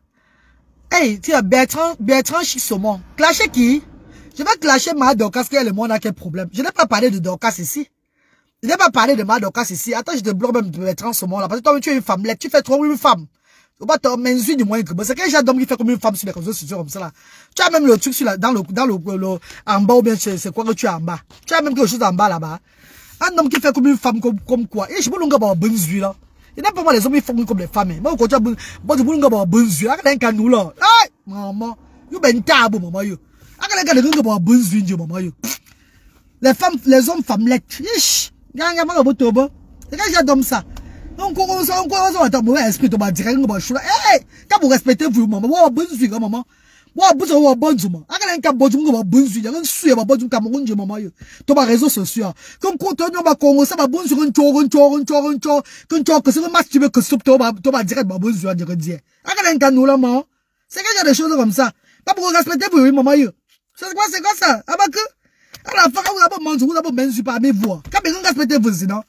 Hey, tu as Bertrand, Bertrand Chisomon. Clasher qui? Je vais clasher ma Dorcas qui est le monde a quel problème. Je n'ai pas parlé de Dorcas ici. Je n'ai pas parlé de ma Dorcas ici. Attends, je te bloque même Bertrand Chisomon là. Parce que toi, tu es une femme Tu fais trop une femme. Tu vas te mensuer du moins que c'est quel d'homme qui fait comme une femme sur les réseaux sociaux comme ça là. Tu as même le truc sur la, dans le, dans le, en bas ou bien c'est quoi que tu as en bas? Tu as même quelque chose en bas là-bas. Un homme qui fait comme une femme comme, comme quoi. Et je l'onga pas bonne là. N'a pas mal les hommes qui font comme les femmes. Moi, quand tu as bon, n'en kanu là. Ay, maman, ben maman yo. Kanu pas bon yeux maman yo. Les femmes, les hommes tobo. Quand j'adore ça. On commence, on commence à t'avoir esprit de ma direct, on va chouler. Eh, quand vous respectez vous maman, bon yeux maman wa buzo wa bonjuma akala nka bonjuma ba bonzu ya nsu ya ba bonjuma ka mo mama yo to ba réseaux sociaux comme ko to ba kongo sa ba bonzu kon cho kon cho kon cho kon cho kon cho que c'est match tu veux que soup to ba to ba direct ba bonzu ya dire dire nka ma c'est des choses comme ça pas pour respecter vous maman yo c'est quoi c'est quoi ça abaka vous ba manzu vous ba menzu pas mes vous sinon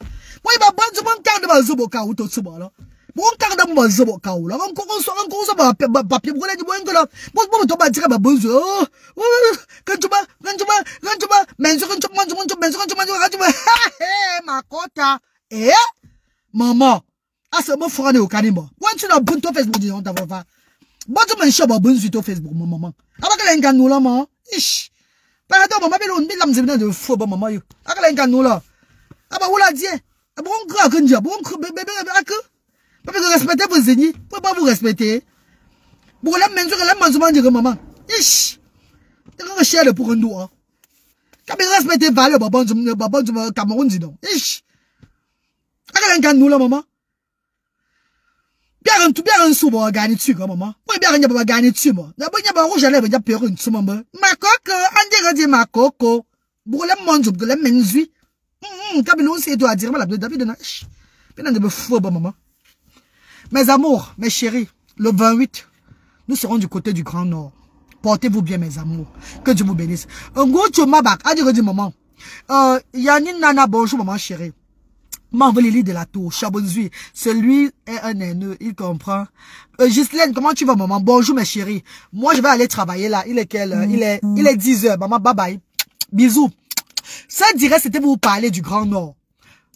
moi ba bonzu bon temps de ba bon kaka da mo zobo kaula ngam ko so ngam ko so ba ba pye bugole di bo ngola bo bo to ba tsika ba bonzo kan tuba kan tuba kan tuba menzo kan tuba menzo kan tuba menzo kan tuba menzo kan tuba he makota eh mama asa mo fura ne okani bo wan tu na bun to facebook di on ta fa bo to men shoba bun to facebook mo mama abaka le ngan nula mo ish pa do mama bi lo ndi lam zebina de fo ba mama yo akala ngan nula aba wula die aba on gra kan dia bo on be be be akı Parce que respectez vos ennemis. Vous ne pouvez pas vous respecter. Vous voulez même que la maman dit que maman. Ish. Le pour un doigt. Quand vous respectez valeur, babon du babon du Cameroun dit donc. Ish. Akala nkan nous la maman. Bien un tout bien un sou pour gagner dessus maman. Moi bien rien pour gagner dessus moi. Na bon yaba rouge à lèvres, ya peur une sou maman. Ma coco, ande dit ma coco. Vous voulez manger que la menzu. Hum, quand nous c'est toi dire la David na. Bien de fou maman. Mes amours, mes chéris, le 28, nous serons du côté du Grand Nord. Portez-vous bien, mes amours. Que Dieu vous bénisse. Un gros chomabak, a dit maman. Euh, Yannin Nana, bonjour, maman chérie. Lili de la Tour, Chabonzui, celui est un haineux, il comprend. Euh, comment tu vas, maman? Bonjour, mes chéris. Moi, je vais aller travailler là. Il est quelle heure? Il est, il est 10 heures. Maman, bye bye. Bisous. Ça dirait, c'était pour vous parler du Grand Nord.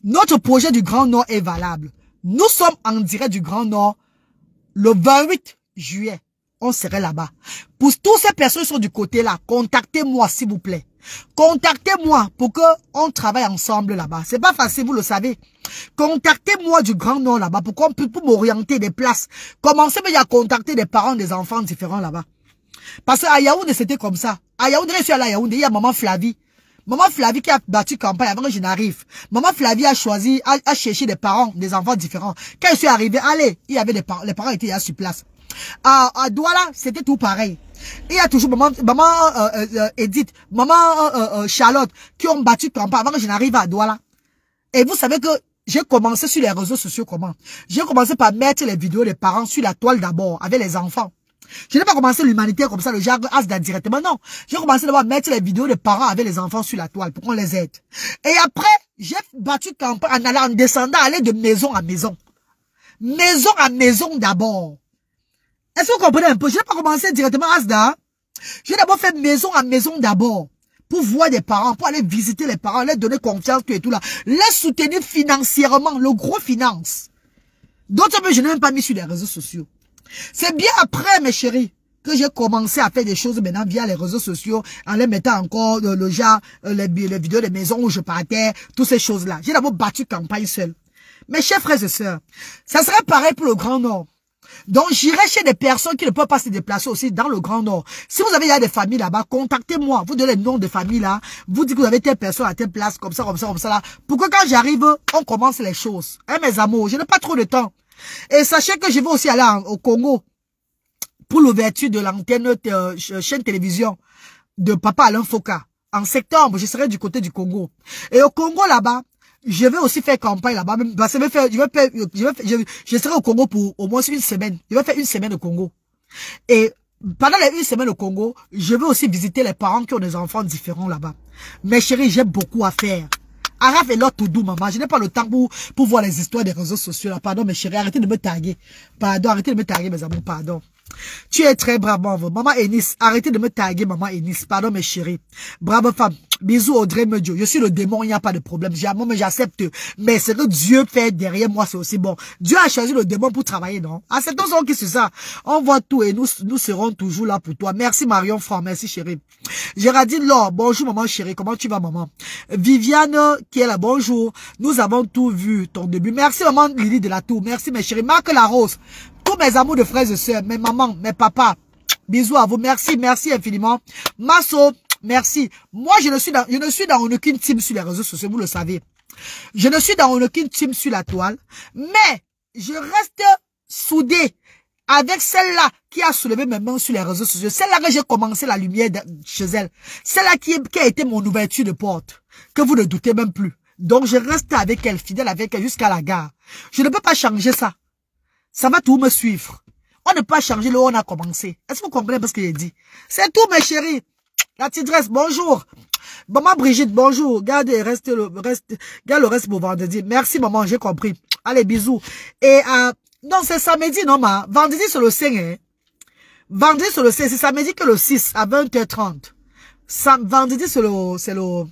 Notre projet du Grand Nord est valable. Nous sommes en direct du Grand Nord le 28 juillet. On serait là-bas. Pour toutes ces personnes qui sont du côté là, contactez-moi s'il vous plaît. Contactez-moi pour que on travaille ensemble là-bas. C'est pas facile, vous le savez. Contactez-moi du Grand Nord là-bas pour qu'on puisse m'orienter des places. Commencez à contacter des parents des enfants différents là-bas. Parce qu'à Yaoundé, c'était comme ça. À Yaoundé, je suis à Yaoundé, il y a maman Flavie. Maman Flavie qui a battu campagne avant que je n'arrive. Maman Flavie a choisi, a, cherché des parents, des enfants différents. Quand je suis arrivé, allez, il y avait des parents, les parents étaient là sur place. À, à Douala, c'était tout pareil. Il y a toujours maman, maman euh, euh, euh Edith, maman euh, Charlotte qui ont battu campagne avant que je n'arrive à Douala. Et vous savez que j'ai commencé sur les réseaux sociaux comment? J'ai commencé par mettre les vidéos des parents sur la toile d'abord, avec les enfants. Je n'ai pas commencé l'humanité comme ça, le genre Asda directement, non. J'ai commencé d'abord à mettre les vidéos des parents avec les enfants sur la toile pour qu'on les aide. Et après, J'ai battu campagne en allant, en descendant, aller de maison à maison. Maison à maison d'abord. Est-ce que vous comprenez un peu? Je n'ai pas commencé directement Asda. J'ai d'abord fait maison à maison d'abord. Pour voir des parents, pour aller visiter les parents, leur donner confiance, tout et tout là. Les soutenir financièrement, le gros finance. D'autres, je n'ai même pas mis sur les réseaux sociaux. C'est bien après, mes chéris, que j'ai commencé à faire des choses maintenant via les réseaux sociaux, en les mettant encore euh, le genre, euh, les, les, vidéos des maisons où je partais, toutes ces choses-là. J'ai d'abord battu campagne seul. Mes chers frères et sœurs, ça serait pareil pour le Grand Nord. Donc, j'irai chez des personnes qui ne peuvent pas se déplacer aussi dans le Grand Nord. Si vous avez déjà des familles là-bas, contactez-moi. Vous donnez le nom de famille là. Vous dites que vous avez telle personne à telle place, comme ça, comme ça, comme ça là. Pourquoi quand j'arrive, on commence les choses? Hein, mes amours, je n'ai pas trop de temps. Et sachez que je vais aussi aller au Congo pour l'ouverture de l'antenne euh, chaîne télévision de Papa Alain Foka. En septembre, je serai du côté du Congo. Et au Congo là-bas, je vais aussi faire campagne là-bas. je vais faire, je vais je, vais je, serai au Congo pour au moins une semaine. Je vais faire une semaine au Congo. Et pendant les une semaine au Congo, je vais aussi visiter les parents qui ont des enfants différents là-bas. Mes chéris, j'ai beaucoup à faire. Araf et l'autre tout doux, maman. Je n'ai pas le temps pour, pour voir les histoires des réseaux sociaux là. Pardon, mes chéris. Arrêtez de me taguer. Pardon, arrêtez de me taguer, mes amours. Pardon. Tu es très brave, maman. Enis, arrêtez de me taguer, maman Enis. Pardon, mes chéris. Brave femme. Bisous Audrey Medio. Je suis le démon, il n'y a pas de problème. Moi, j'accepte. Mais ce que Dieu fait derrière moi, c'est aussi bon. Dieu a choisi le démon pour travailler, non? Acceptons ce qui c'est ça. On voit tout et nous, nous serons toujours là pour toi. Merci Marion Franc. Merci chérie. Géraldine Laure. Bonjour maman chérie. Comment tu vas maman? Viviane qui est là. Bonjour. Nous avons tout vu ton début. Merci maman Lily de la Tour. Merci mes chéris. Marc Larose. Tous mes amours de frères et sœurs. Mes mamans, mes papas. Bisous à vous. Merci, merci infiniment. Masso, Merci. Moi, je ne suis dans, je ne suis dans aucune team sur les réseaux sociaux, vous le savez. Je ne suis dans aucune team sur la toile, mais je reste soudé avec celle-là qui a soulevé mes mains sur les réseaux sociaux. Celle-là que j'ai commencé la lumière chez elle. Celle-là qui, qui a été mon ouverture de porte. Que vous ne doutez même plus. Donc, je reste avec elle, fidèle avec elle jusqu'à la gare. Je ne peux pas changer ça. Ça va tout me suivre. On ne peut pas changer le on a commencé. Est-ce que vous comprenez ce que j'ai dit? C'est tout, mes chéris. La tigresse, bonjour. Maman Brigitte, bonjour. Gardez, reste le reste, garde le reste pour vendredi. Merci, maman, j'ai compris. Allez, bisous. Et, euh, non, c'est samedi, non, ma? Vendredi, c'est le 5, hein. Vendredi, c'est le 5. C'est samedi que le 6, à 20h30. Sam, vendredi, c'est le, c'est le,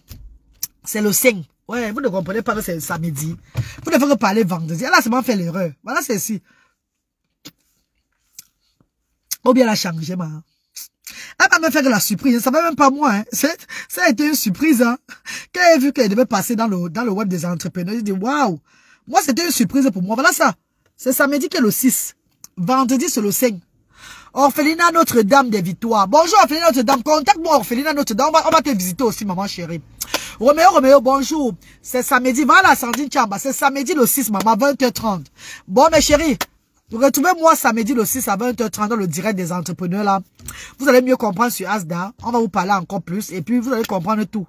c'est le 5. Ouais, vous ne comprenez pas que c'est samedi. Vous ne devez pas parler vendredi. Ah, là, c'est moi fait l'erreur. Voilà, c'est ici. Ou bien la changé, ma. Elle va me faire la surprise. Ça va même pas moi. Hein. Ça a été une surprise. Hein. Quand elle a vu qu'elle devait passer dans le, dans le web des entrepreneurs, j'ai dit, waouh. Moi, c'était une surprise pour moi. Voilà ça. C'est samedi que le 6. Vendredi, c'est le 5. Orphelina Notre-Dame des Victoires. Bonjour Orphelina Notre-Dame. Contacte-moi Orphelina Notre-Dame. On va, on va te visiter aussi, maman chérie. Roméo, Roméo, bonjour. C'est samedi. Voilà, Sandrine Chamba. C'est samedi le 6, maman, 20h30. Bon, mes chéris, Retrouvez-moi samedi le 6 à 20h30 dans le direct des entrepreneurs là. Vous allez mieux comprendre sur Asda. On va vous parler encore plus et puis vous allez comprendre tout.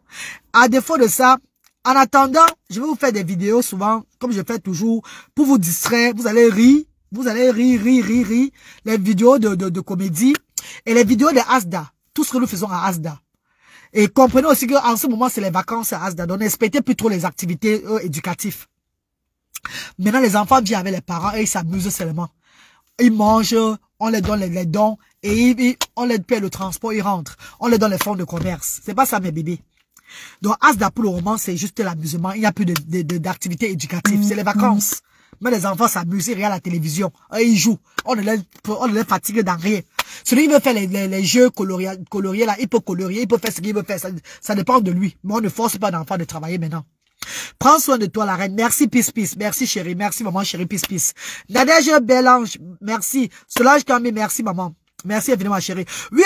À défaut de ça, en attendant, je vais vous faire des vidéos souvent, comme je fais toujours, pour vous distraire. Vous allez rire. Vous allez rire, rire, rire, rire. Les vidéos de, de, de comédie et les vidéos de Asda. Tout ce que nous faisons à Asda. Et comprenez aussi qu'en ce moment, c'est les vacances à Asda. Donc, n'expectez plus trop les activités euh, éducatives. Maintenant, les enfants viennent avec les parents et ils s'amusent seulement. Ils mangent, on les donne les, dons et on les paie le transport, ils rentrent. On les donne les fonds de commerce. C'est pas ça, mes bébés. Donc, Asda pour le moment, c'est juste l'amusement. Il n'y a plus d'activités de, éducatives. C'est les vacances. Mais les enfants s'amusent, ils regardent la télévision. Et ils jouent. On ne les, on ne les fatigue dans rien. Celui qui veut faire les, les, jeux coloriés, coloriés, là, il peut colorier, il peut faire ce qu'il veut faire. Ça, ça dépend de lui. Mais on ne force pas d'enfant de travailler maintenant. Prends soin de toi, la reine. Merci, Pis Pis. Merci, chérie. Merci, maman, chérie, Pis Pis. Nadège Bélange. Merci. Solange Camille. Merci, maman. Merci évidemment, chérie. Oui,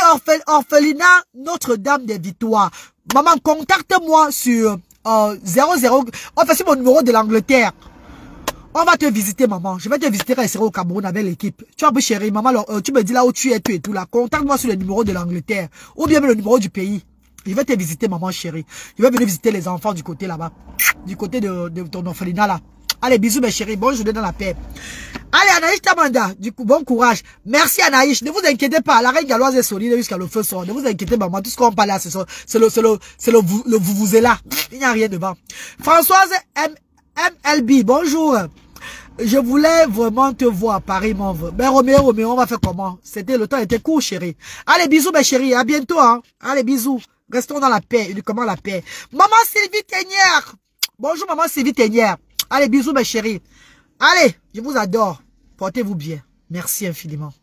orphelinat Notre-Dame des Victoires. Maman, contacte-moi sur euh, 00... Enfin, c'est mon numéro de l'Angleterre. On va te visiter, maman. Je vais te visiter quand je au Cameroun avec l'équipe. Tu vois, chérie, maman, euh, tu me dis là où tu es, tu et tout là. Contacte-moi sur le numéro de l'Angleterre. Ou bien le numéro du pays. Je vais te visiter, maman chérie. Je vais venir visiter les enfants du côté là-bas. Du côté de, ton orphelinat là. Allez, bisous mes chéris. Bonne journée dans la paix. Allez, Anaïs Tamanda, du coup, bon courage. Merci Anaïs. Ne vous inquiétez pas, la reine galloise est solide jusqu'à le feu sort. Ne vous inquiétez pas, moi, tout ce qu'on parle là, c'est le, c'est le, le, le, le, vous vous êtes là. Il n'y a rien devant. Françoise M, MLB, bonjour. Je voulais vraiment te voir, Paris, mon veut. Mais Roméo, Roméo, on va faire comment? C'était, le temps était court, chérie. Allez, bisous, mes chéris. À bientôt, hein. Allez, bisous. Restons dans la paix, uniquement la paix. Maman Sylvie Ténière. Bonjour, maman Sylvie Ténière. Allez, bisous, mes chéris. Allez, je vous adore. Portez-vous bien. Merci infiniment.